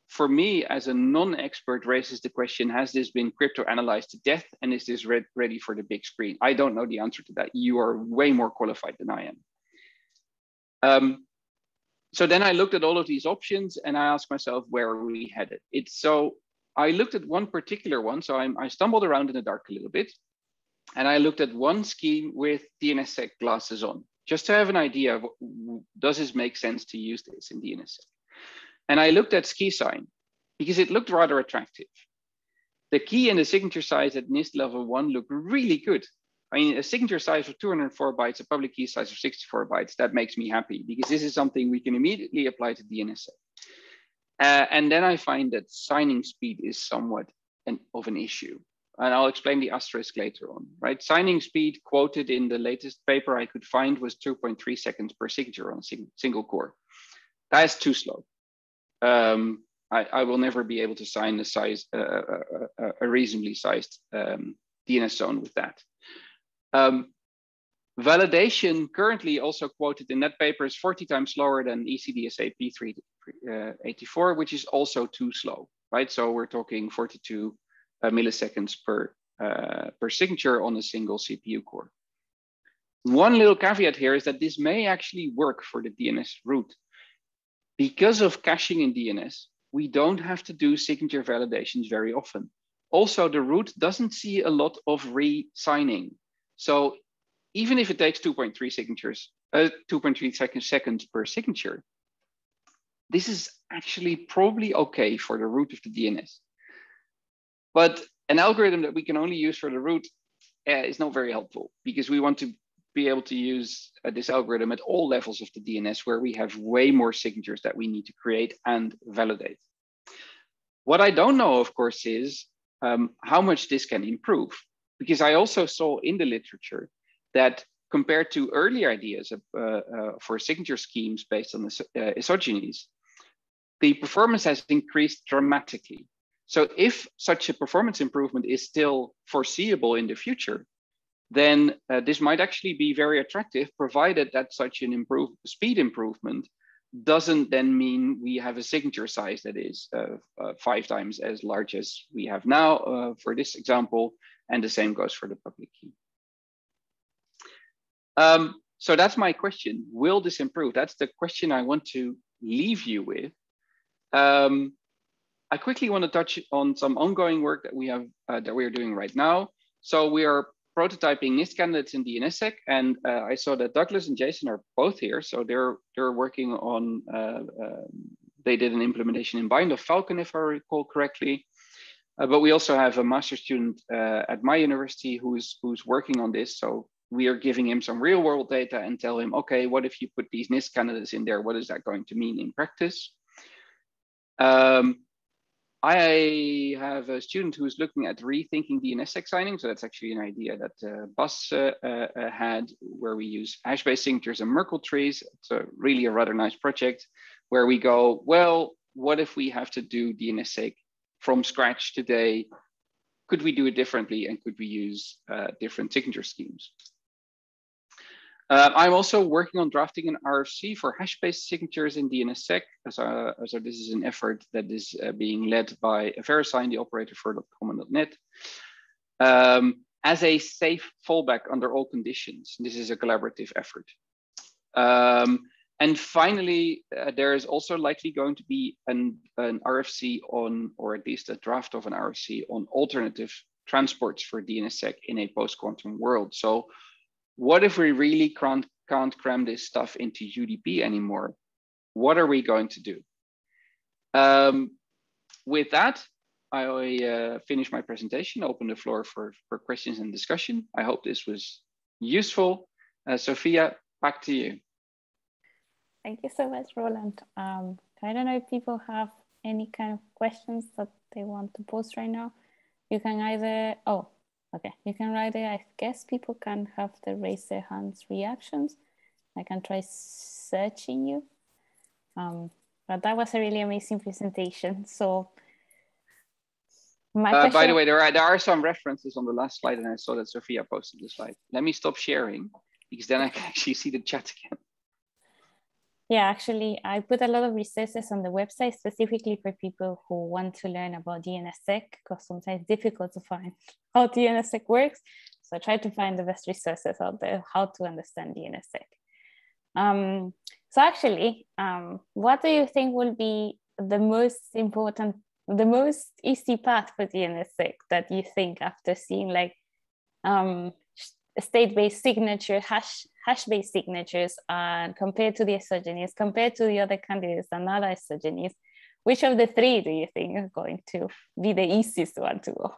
for me as a non-expert, raises the question: Has this been crypto analyzed to death, and is this re ready for the big screen? I don't know the answer to that. You are way more qualified than I am. Um, so then I looked at all of these options and I asked myself, where are we headed? It's so I looked at one particular one, so I'm, i stumbled around in the dark a little bit. and I looked at one scheme with DNSSEC glasses on, just to have an idea of does this make sense to use this in DNSSEC. And I looked at SQISign because it looked rather attractive. The key and the signature size at NIST level one look really good. I mean, a signature size of 204 bytes, a public key size of 64 bytes, that makes me happy because this is something we can immediately apply to DNSSEC. Uh, and then I find that signing speed is somewhat an, of an issue. And I'll explain the asterisk later on, right? Signing speed quoted in the latest paper I could find was 2.3 seconds per signature on sing single core. That is too slow. Um, I, I, will never be able to sign a, size, uh, a, a reasonably sized um, DNS zone with that. Um, validation currently also quoted in that paper is 40 times slower than ECDSA P3 84, which is also too slow, right? So we're talking 42 uh, milliseconds per, uh, per signature on a single CPU core. One little caveat here is that this may actually work for the DNS root Because of caching in DNS, we don't have to do signature validations very often. Also, the root doesn't see a lot of re-signing. So even if it takes 2.3 signatures, uh, 2.3 seconds per signature, this is actually probably okay for the root of the DNS. But an algorithm that we can only use for the root uh, is not very helpful because we want to be able to use uh, this algorithm at all levels of the DNS where we have way more signatures that we need to create and validate. What I don't know, of course, is um, how much this can improve because I also saw in the literature that compared to earlier ideas of, uh, uh, for signature schemes based on the uh, isogenies, the performance has increased dramatically. So if such a performance improvement is still foreseeable in the future, then uh, this might actually be very attractive, provided that such an improve, speed improvement doesn't then mean we have a signature size that is uh, uh, five times as large as we have now uh, for this example, and the same goes for the public key. Um, so that's my question. Will this improve? That's the question I want to leave you with. Um, I quickly want to touch on some ongoing work that we have uh, that we are doing right now. So we are prototyping NIST candidates in DNSSEC, and uh, I saw that Douglas and Jason are both here. So they're they're working on. Uh, um, they did an implementation in BIND of Falcon, if I recall correctly. Uh, but we also have a master student uh, at my university who's who's working on this. So we are giving him some real world data and tell him, okay, what if you put these NIST candidates in there? What is that going to mean in practice? Um, I have a student who is looking at rethinking DNSSEC signing. So that's actually an idea that uh, Bas uh, uh, had where we use hash-based signatures and Merkle trees. It's a really a rather nice project where we go, well, what if we have to do DNSSEC from scratch today? Could we do it differently and could we use uh, different signature schemes? Uh, I'm also working on drafting an RFC for hash-based signatures in DNSSEC. So, so this is an effort that is uh, being led by VeriSign, the operator for .com and .net. Um, as a safe fallback under all conditions. This is a collaborative effort. Um, and finally, uh, there is also likely going to be an, an RFC on, or at least a draft of an RFC on alternative transports for DNSSEC in a post-quantum world. So what if we really can't, can't cram this stuff into UDP anymore? What are we going to do? Um, with that, I uh, finish my presentation, open the floor for, for questions and discussion. I hope this was useful. Uh, Sophia, back to you. Thank you so much, Roland. Um, I don't know if people have any kind of questions that they want to post right now. You can either, oh, Okay, you can write it. I guess people can have the raise their hands reactions. I can try searching you. Um, but that was a really amazing presentation. So my uh, by the way, there are, there are some references on the last slide and I saw that Sophia posted the slide. Let me stop sharing because then I can actually see the chat again. Yeah, actually, I put a lot of resources on the website specifically for people who want to learn about DNSSEC because sometimes it's difficult to find how DNSSEC works. So I try to find the best resources out there, how to understand DNSSEC. Um, so actually, um, what do you think will be the most important, the most easy path for DNSSEC that you think after seeing like um, state-based signature hash hash-based signatures and compared to the isogenies, compared to the other candidates and other isogenies, which of the three do you think is going to be the easiest one to go?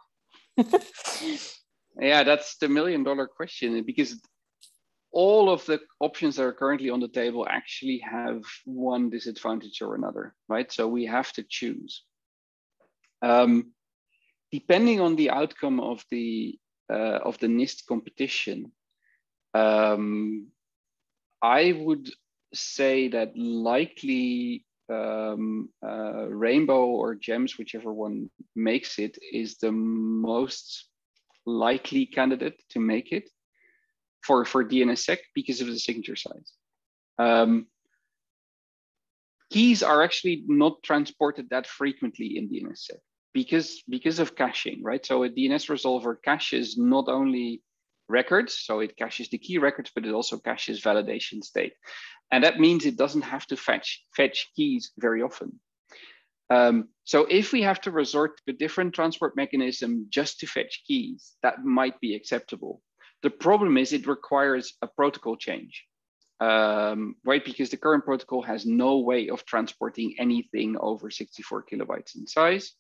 yeah, that's the million dollar question because all of the options that are currently on the table actually have one disadvantage or another, right? So we have to choose. Um, depending on the outcome of the uh, of the NIST competition, um, I would say that likely um, uh, Rainbow or GeMSS, whichever one makes it, is the most likely candidate to make it for, for DNSSEC because of the signature size. Um, keys are actually not transported that frequently in DNSSEC because, because of caching, right? So a DNS resolver caches not only records, so it caches the key records, but it also caches validation state. And that means it doesn't have to fetch, fetch keys very often. Um, so if we have to resort to a different transport mechanism just to fetch keys, that might be acceptable. The problem is it requires a protocol change, um, right? Because the current protocol has no way of transporting anything over 64 kilobytes in size.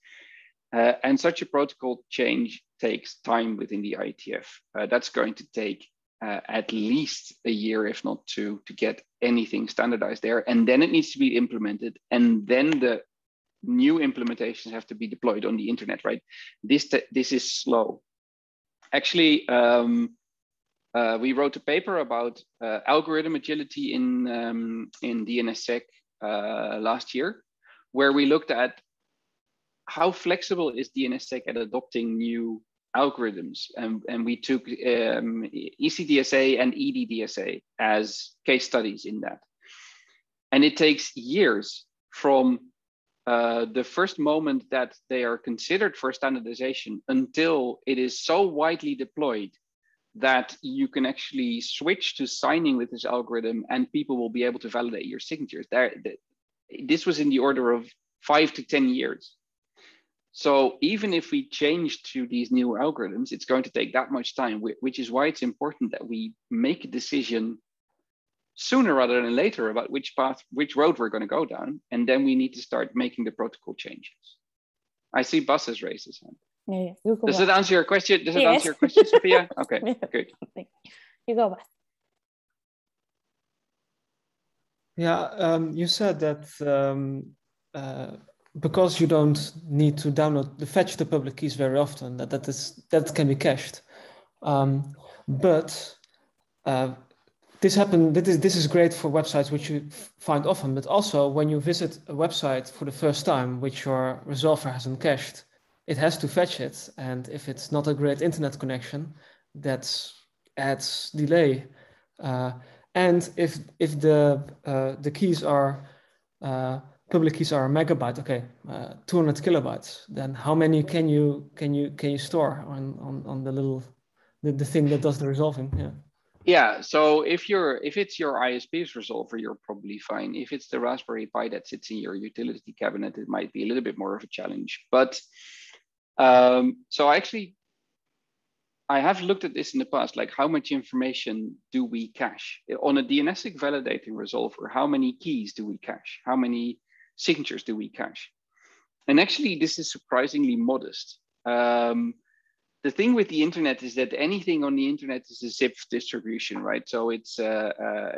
Uh, and such a protocol change takes time within the IETF. Uh, that's going to take uh, at least a year, if not two, to get anything standardized there. And then it needs to be implemented. And then the new implementations have to be deployed on the internet, right? This, this is slow. Actually, um, uh, we wrote a paper about uh, algorithm agility in, um, in DNSSEC uh, last year, where we looked at how flexible is DNSSEC at adopting new algorithms? And, and we took um, ECDSA and EDDSA as case studies in that. And it takes years from uh, the first moment that they are considered for standardization until it is so widely deployed that you can actually switch to signing with this algorithm and people will be able to validate your signatures. There, this was in the order of five to 10 years. So even if we change to these new algorithms, it's going to take that much time, which is why it's important that we make a decision sooner rather than later about which path, which road we're going to go down. And then we need to start making the protocol changes. I see Bas has raised his hand. Yeah, yeah. Does it answer your question? Does it yes. answer your question, Sophia? Okay, yeah. good. You go, Bas. Yeah, um, you said that um, uh, because you don't need to download the fetch the public keys very often that that is that can be cached. Um, but uh, this happen this is this is great for websites which you find often but also when you visit a website for the first time which your resolver hasn't cached it has to fetch it. And if it's not a great internet connection that adds delay. Uh, and if if the uh, the keys are uh, public keys are a megabyte okay uh, 200 kilobytes then how many can you can you can you store on on, on the little the, the thing that does the resolving yeah yeah so if you're if it's your isp's resolver you're probably fine if it's the raspberry pi that sits in your utility cabinet it might be a little bit more of a challenge but um, so I actually I have looked at this in the past, like how much information do we cache? On a DNSSEC validating resolver, how many keys do we cache? How many signatures do we cache? And actually, this is surprisingly modest. Um, the thing with the internet is that anything on the internet is a Zipf distribution, right? So it's uh, uh,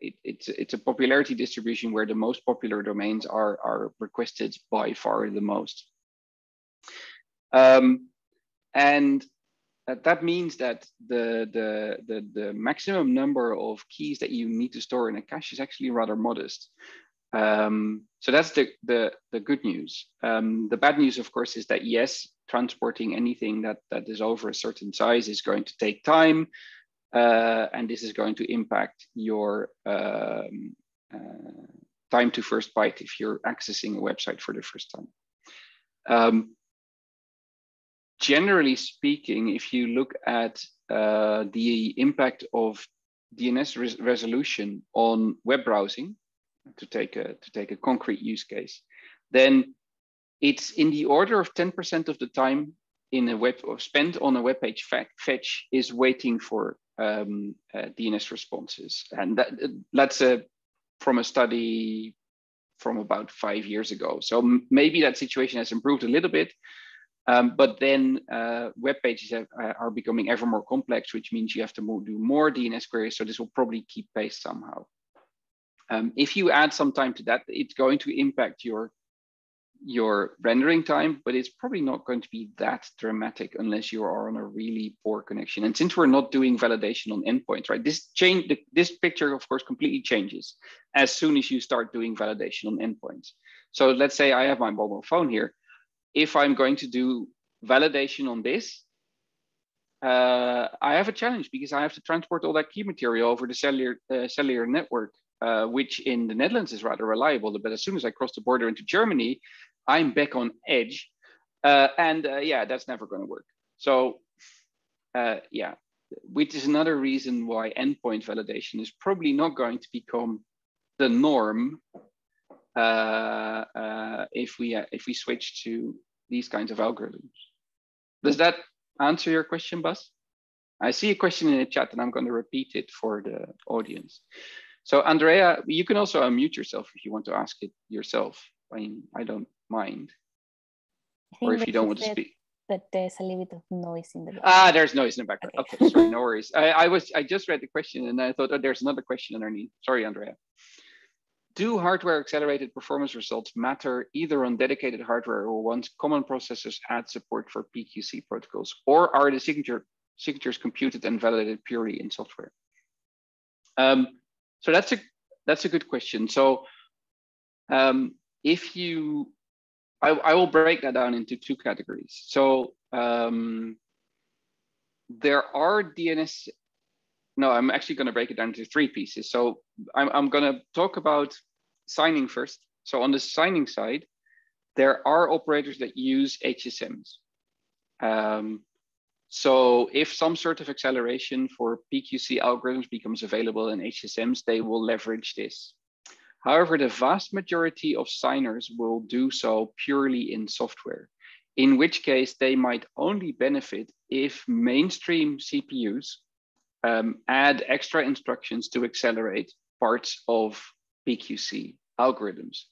it, it's it's a popularity distribution where the most popular domains are are requested by far the most. Um, and that means that the, the, the, the, maximum number of keys that you need to store in a cache is actually rather modest. Um, so that's the, the, the good news. Um, the bad news, of course, is that yes, transporting anything that, that is over a certain size is going to take time. Uh, and this is going to impact your um, uh, time to first byte if you're accessing a website for the first time. Um, generally speaking, if you look at uh, the impact of DNS res resolution on web browsing, to take a to take a concrete use case, then it's in the order of 10% of the time in a web or spent on a web page fetch is waiting for um, uh, DNS responses. And that, that's a, from a study from about five years ago. So maybe that situation has improved a little bit, um, but then uh, web pages have, uh, are becoming ever more complex, which means you have to do more DNS queries. So this will probably keep pace somehow. Um, if you add some time to that, it's going to impact your your rendering time, but it's probably not going to be that dramatic unless you are on a really poor connection. And since we're not doing validation on endpoints, right, this change, this picture, of course, completely changes as soon as you start doing validation on endpoints. So let's say I have my mobile phone here. If I'm going to do validation on this, uh, I have a challenge because I have to transport all that key material over the cellular, uh, cellular network uh, which in the Netherlands is rather reliable. But as soon as I cross the border into Germany, I'm back on edge. Uh, and uh, yeah, that's never going to work. So uh, yeah, which is another reason why endpoint validation is probably not going to become the norm uh, uh, if we if we switch to these kinds of algorithms. Does that answer your question, Bas? I see a question in the chat and I'm going to repeat it for the audience. So Andrea, you can also unmute yourself if you want to ask it yourself. I mean, I don't mind. Or if you don't want to speak. That there's a little bit of noise in the background. Ah, there's noise in the background. Okay, okay sorry, no worries. I, I was I just read the question and I thought, oh, there's another question underneath. Sorry, Andrea. Do hardware accelerated performance results matter either on dedicated hardware or once common processors add support for PQC protocols, or are the signature signatures computed and validated purely in software? Um, so that's a that's a good question. So um, if you, I, I, will break that down into two categories. So um, there are DNS. No, I'm actually going to break it down into three pieces. So I'm, I'm going to talk about signing first. So on the signing side, there are operators that use HSMs. Um, so if some sort of acceleration for PQC algorithms becomes available in HSMs, they will leverage this. However, the vast majority of signers will do so purely in software, in which case they might only benefit if mainstream CPUs um, add extra instructions to accelerate parts of PQC algorithms.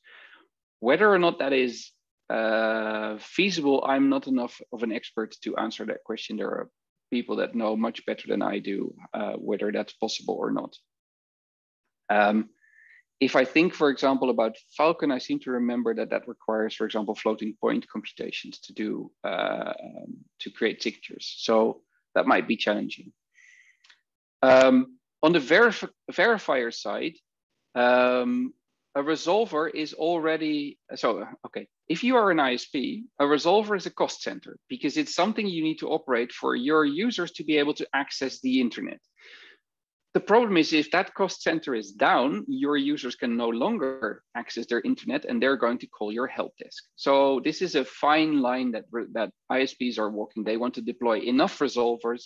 Whether or not that is uh, feasible, I'm not enough of an expert to answer that question. There are people that know much better than I do uh, whether that's possible or not. Um, if I think, for example, about Falcon, I seem to remember that that requires, for example, floating point computations to do uh, um, to create signatures. So that might be challenging. Um, on the verif verifier side, um, a resolver is already, so, okay, if you are an ISP, a resolver is a cost center because it's something you need to operate for your users to be able to access the internet. The problem is if that cost center is down, your users can no longer access their internet and they're going to call your help desk. So this is a fine line that, that ISPs are walking. They want to deploy enough resolvers,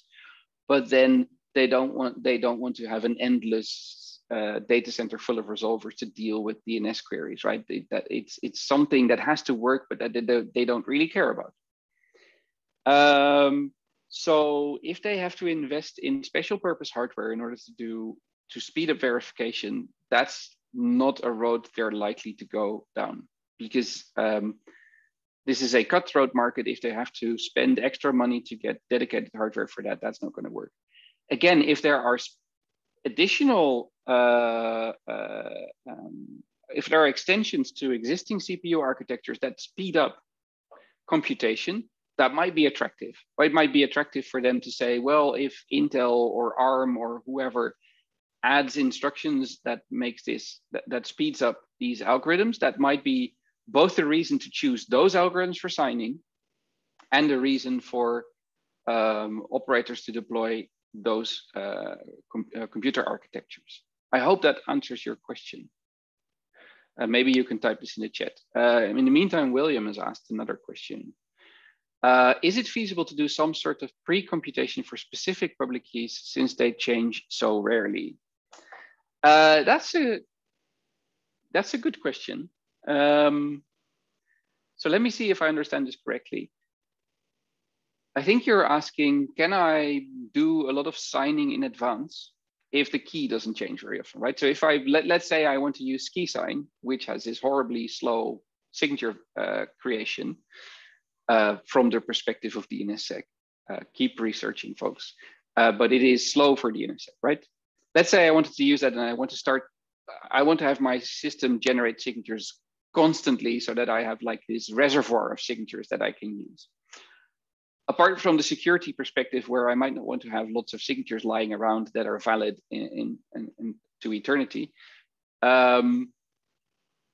but then they don't want they don't want to have an endless data center full of resolvers to deal with DNS queries, right? They, that it's it's something that has to work, but that they, they don't really care about. Um, so if they have to invest in special purpose hardware in order to do to speed up verification, that's not a road they're likely to go down because um, this is a cutthroat market. If they have to spend extra money to get dedicated hardware for that, that's not going to work. Again, if there are additional, uh, uh, um, if there are extensions to existing CPU architectures that speed up computation, that might be attractive. It might be attractive for them to say, well, if Intel or ARM or whoever adds instructions that makes this, that, that speeds up these algorithms, that might be both the reason to choose those algorithms for signing and the reason for um, operators to deploy those uh, com uh, computer architectures. I hope that answers your question. Uh, maybe you can type this in the chat. Uh, in the meantime, William has asked another question. Uh, is it feasible to do some sort of pre-computation for specific public keys since they change so rarely? Uh, that's a that's a good question. Um, so let me see if I understand this correctly. I think you're asking, can I do a lot of signing in advance if the key doesn't change very often, right? So if I, let, let's say I want to use SQISign, which has this horribly slow signature uh, creation uh, from the perspective of DNSSEC. Uh, keep researching, folks. Uh, but it is slow for DNSSEC, right? Let's say I wanted to use that and I want to start, I want to have my system generate signatures constantly so that I have like this reservoir of signatures that I can use apart from the security perspective where I might not want to have lots of signatures lying around that are valid in, in, in, to eternity, um,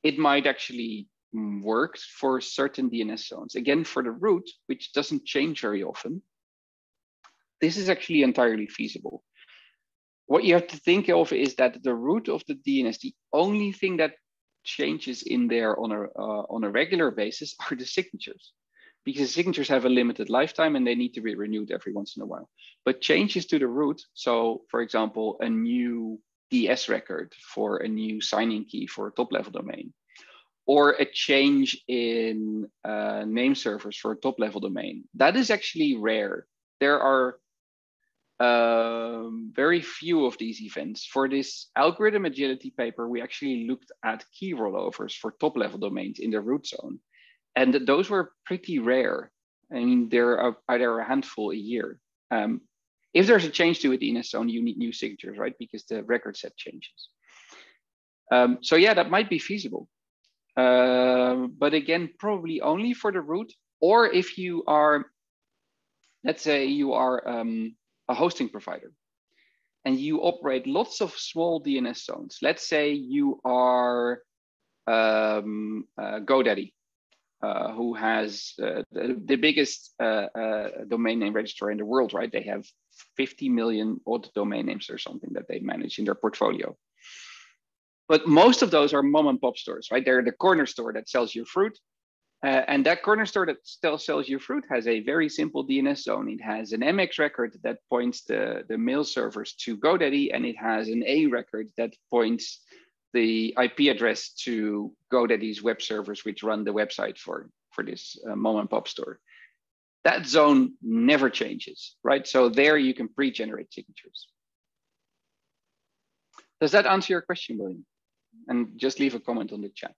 it might actually work for certain DNS zones. Again, for the root, which doesn't change very often, this is actually entirely feasible. What you have to think of is that the root of the DNS, the only thing that changes in there on a, uh, on a regular basis are the signatures because signatures have a limited lifetime and they need to be renewed every once in a while. But changes to the root, so for example, a new DS record for a new signing key for a top level domain, or a change in uh, name servers for a top level domain, that is actually rare. There are um, very few of these events. For this algorithm agility paper, we actually looked at key rollovers for top level domains in the root zone and those were pretty rare. I mean, there are, are there a handful a year. Um, if there's a change to a DNS zone, you need new signatures, right? Because the record set changes. Um, so yeah, that might be feasible. Uh, but again, probably only for the root, or if you are, let's say you are um, a hosting provider and you operate lots of small DNS zones. Let's say you are um, uh, GoDaddy uh, who has uh, the, the, biggest uh, uh, domain name registrar in the world, right? They have 50 million odd domain names or something that they manage in their portfolio. But most of those are mom and pop stores, right? They're the corner store that sells you fruit. Uh, and that corner store that still sells you fruit has a very simple DNS zone. It has an MX record that points the, the mail servers to GoDaddy, and it has an A record that points the IP address to GoDaddy's web servers, which run the website for, for this uh, mom and pop store. That zone never changes, right? So there you can pre-generate signatures. Does that answer your question, William? And just leave a comment on the chat.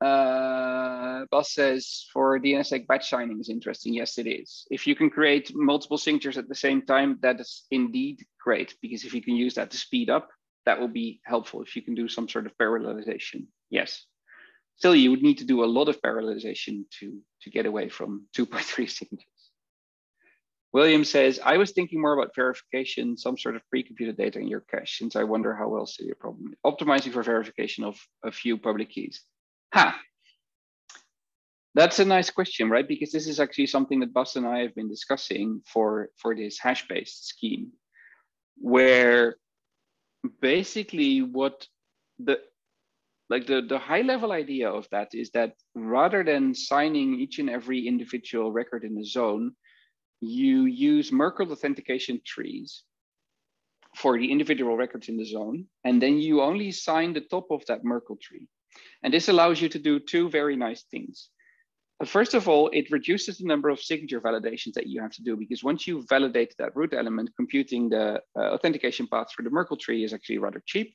Uh, Says for DNSSEC batch signing is interesting. Yes, it is. If you can create multiple signatures at the same time, that is indeed great because if you can use that to speed up, that will be helpful if you can do some sort of parallelization. Yes. Still, you would need to do a lot of parallelization to, to get away from 2.3 signatures. William says, I was thinking more about verification, some sort of pre-computed data in your cache, since I wonder how well your problem. Optimizing for verification of a few public keys. Ha! That's a nice question, right? Because this is actually something that Bas and I have been discussing for, for this hash-based scheme, where basically what the like the, the high level idea of that is that rather than signing each and every individual record in the zone, you use Merkle authentication trees for the individual records in the zone, and then you only sign the top of that Merkle tree. And this allows you to do two very nice things. First of all, it reduces the number of signature validations that you have to do because once you validate that root element, computing the uh, authentication path through the Merkle tree is actually rather cheap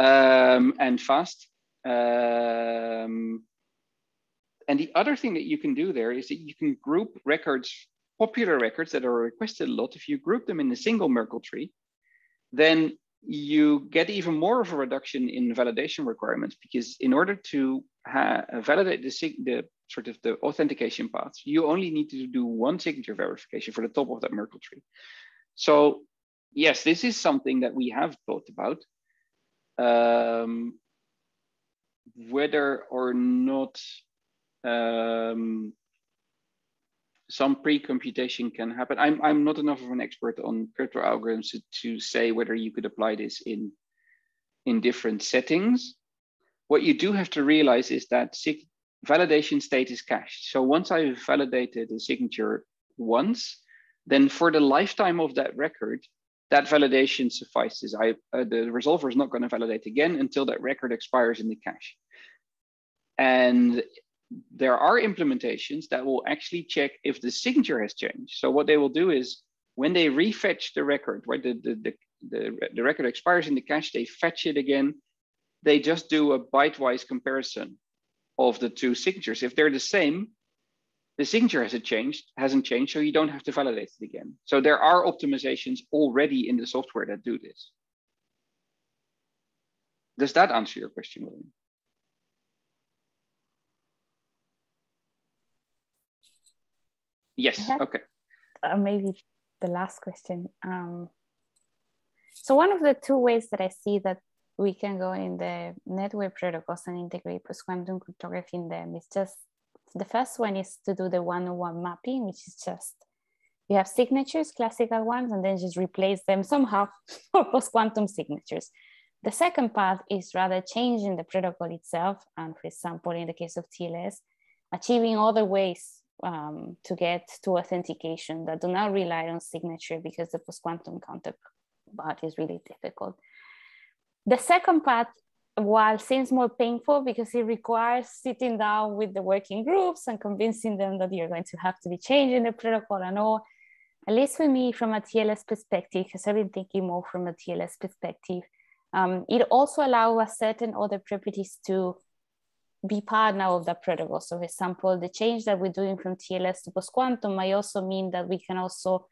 um, and fast. Um, and the other thing that you can do there is that you can group records, popular records that are requested a lot. If you group them in a single Merkle tree, then you get even more of a reduction in validation requirements because in order to validate the, the sort of the authentication paths, you only need to do one signature verification for the top of that Merkle tree. So yes, this is something that we have thought about. Um, whether or not um, some pre-computation can happen. I'm, I'm not enough of an expert on crypto algorithms to, to say whether you could apply this in, in different settings. What you do have to realize is that validation state is cached. So once I've validated a signature once, then for the lifetime of that record, that validation suffices. I, uh, the resolver is not going to validate again until that record expires in the cache. And there are implementations that will actually check if the signature has changed. So what they will do is when they refetch the record, right, the, the, the, the, the record expires in the cache, they fetch it again. They just do a byte-wise comparison of the two signatures. If they're the same, the signature hasn't changed, hasn't changed, so you don't have to validate it again. So there are optimizations already in the software that do this. Does that answer your question, William? Yes, okay. Uh, maybe the last question. Um, so one of the two ways that I see that we can go in the network protocols and integrate post-quantum cryptography in them is just the first one is to do the one-on-one mapping, which is just you have signatures, classical ones, and then just replace them somehow for post-quantum signatures. The second part is rather changing the protocol itself. And for example, in the case of TLS, achieving other ways um, to get to authentication that do not rely on signature because the post-quantum counterpart is really difficult. The second part while seems more painful because it requires sitting down with the working groups and convincing them that you're going to have to be changing the protocol and all, at least for me from a TLS perspective, because I've been thinking more from a TLS perspective, um, it also allows certain other properties to be part now of that protocol. So for example, the change that we're doing from TLS to post-quantum might also mean that we can also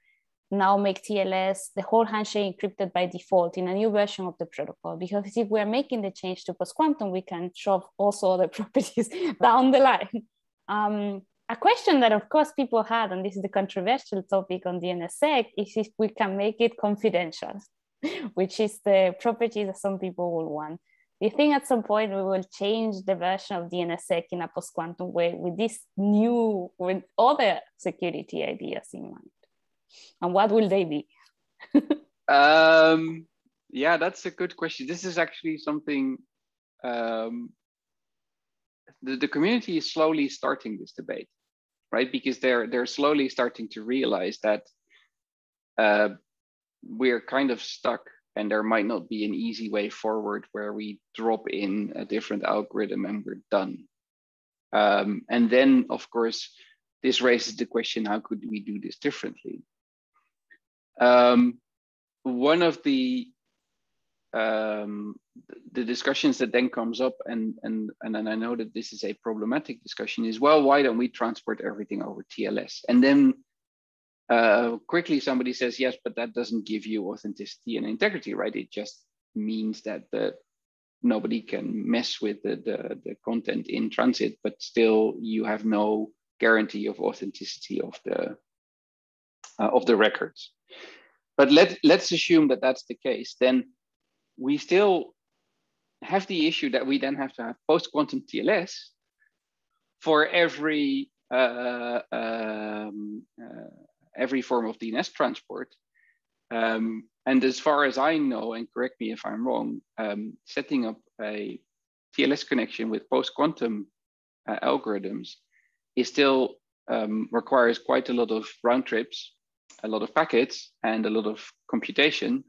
now make TLS, the whole handshake encrypted by default in a new version of the protocol. Because if we're making the change to post-quantum, we can shove also other properties down the line. Um, a question that of course people had, and this is the controversial topic on DNSSEC, is if we can make it confidential, which is the property that some people will want. Do you think at some point we will change the version of DNSSEC in a post-quantum way with this new, with other security ideas in mind? and what will they be? um, yeah, that's a good question. This is actually something um, the, the community is slowly starting this debate, right? Because they're they're slowly starting to realize that uh, we're kind of stuck and there might not be an easy way forward where we drop in a different algorithm and we're done. Um, and then, of course, this raises the question, how could we do this differently? Um, one of the um, the discussions that then comes up, and and and then I know that this is a problematic discussion, is well, why don't we transport everything over TLS? And then uh, quickly somebody says, yes, but that doesn't give you authenticity and integrity, right? It just means that the nobody can mess with the, the, the content in transit, but still you have no guarantee of authenticity of the uh, of the records. But let, let's assume that that's the case. Then we still have the issue that we then have to have post-quantum TLS for every uh, um, uh, every form of DNS transport. Um, and as far as I know, and correct me if I'm wrong, um, setting up a TLS connection with post-quantum uh, algorithms is still um, requires quite a lot of round trips a lot of packets and a lot of computation.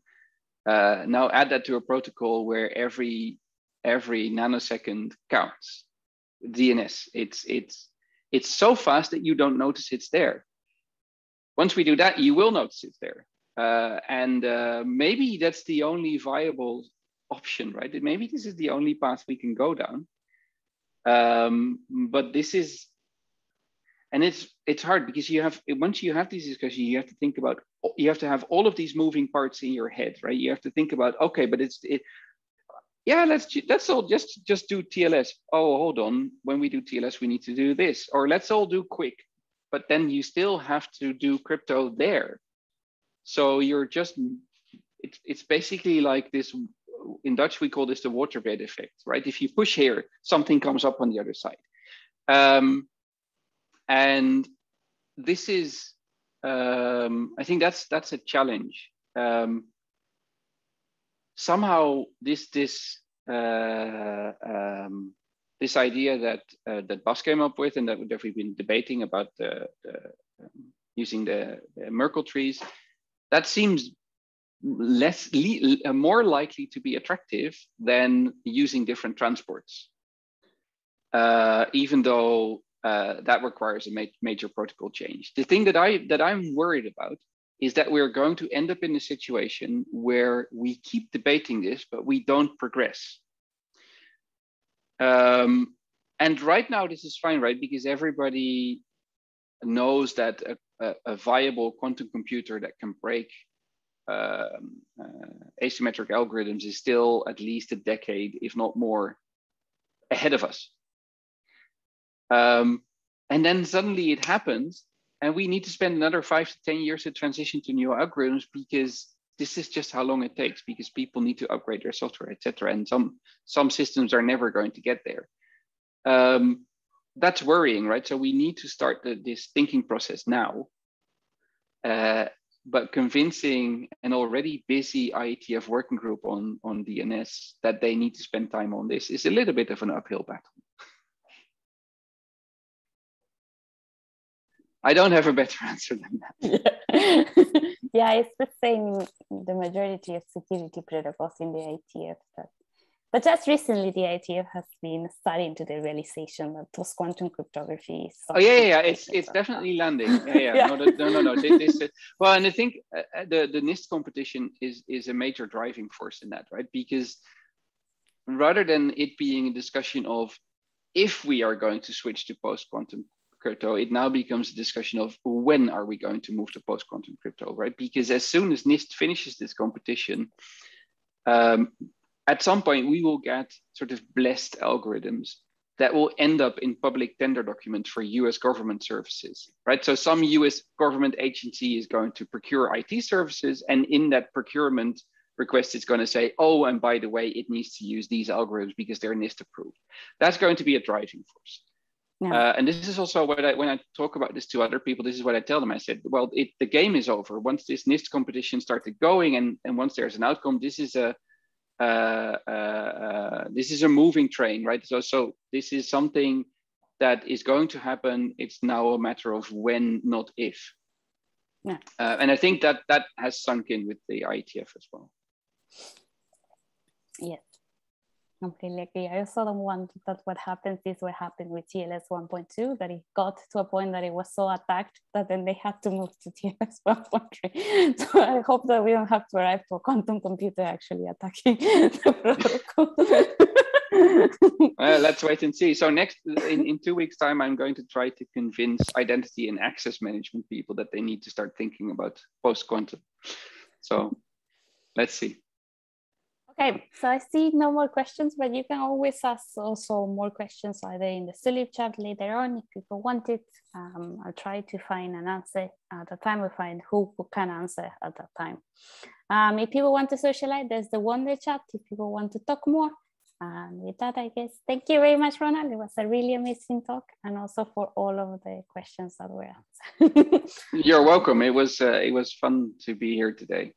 Uh, now add that to a protocol where every every nanosecond counts. DNS, it's it's it's so fast that you don't notice it's there. Once we do that, you will notice it's there. Uh, and uh, maybe that's the only viable option, right? Maybe this is the only path we can go down. Um, but this is and it's it's hard because you have once you have these discussions you have to think about you have to have all of these moving parts in your head right you have to think about okay but it's it yeah let's let's all just just do tls oh hold on when we do tls we need to do this or let's all do QUIC but then you still have to do crypto there. So you're just it's, it's basically like this in dutch we call this the waterbed effect right? If you push here something comes up on the other side. Um, and this is um, i think that's that's a challenge. Um, somehow this this uh, um, this idea that uh, that Bas came up with and that, that we've been debating about the, the um, using the, the, Merkle trees, that seems less uh, more likely to be attractive than using different transports. uh, even though uh, that requires a ma major protocol change. The thing that I that I'm worried about is that we're going to end up in a situation where we keep debating this, but we don't progress. Um, and right now, this is fine, right? Because everybody knows that a, a, viable quantum computer that can break um, uh, asymmetric algorithms is still at least a decade, if not more, ahead of us. Um, and then suddenly it happens, and we need to spend another five to 10 years to transition to new algorithms because this is just how long it takes because people need to upgrade their software, etc. And some some systems are never going to get there. Um, that's worrying, right? So we need to start the, this thinking process now. Uh, but convincing an already busy IETF working group on, on DNS that they need to spend time on this is a little bit of an uphill battle. I don't have a better answer than that. yeah, it's the same the majority of security protocols in the IETF that but just recently, the IETF has been starting to the realization that post quantum cryptography. oh yeah, yeah, yeah. it's it's definitely landing. Yeah, yeah. yeah. No, no, no, no. This, this, well, and I think uh, uh, the the NIST competition is is a major driving force in that, right? Because rather than it being a discussion of if we are going to switch to post quantum crypto, it now becomes a discussion of when are we going to move to post quantum crypto, right? Because as soon as NIST finishes this competition. Um, at some point we will get sort of blessed algorithms that will end up in public tender documents for US government services, right? So some US government agency is going to procure IT services and in that procurement request, it's going to say, oh, and by the way, it needs to use these algorithms because they're NIST approved. That's going to be a driving force. Yeah. Uh, and this is also what I, when I talk about this to other people, this is what I tell them. I said, well, it, the game is over. Once this NIST competition started going and, and once there's an outcome, this is a, uh, uh, uh, this is a moving train, right? So, so this is something that is going to happen. It's now a matter of when, not if. Yeah. and I think that that has sunk in with the IETF as well. Yes completely agree. I also don't want that what happens is what happened with TLS 1.2, that it got to a point that it was so attacked that then they had to move to TLS 1.3. So I hope that we don't have to arrive to a quantum computer actually attacking the protocol. well, let's wait and see. So next, in, in two weeks' time, I'm going to try to convince identity and access management people that they need to start thinking about post-quantum. So let's see. Okay, so I see no more questions, but you can always ask also more questions either in the Zulip chat later on if people want it. Um, I'll try to find an answer at the time. We find who can answer at that time. Um, if people want to socialize, there's the Wonder chat if people want to talk more. And with that, I guess, thank you very much, Ronald. It was a really amazing talk and also for all of the questions that were asked. You're welcome. It was, uh, it was fun to be here today.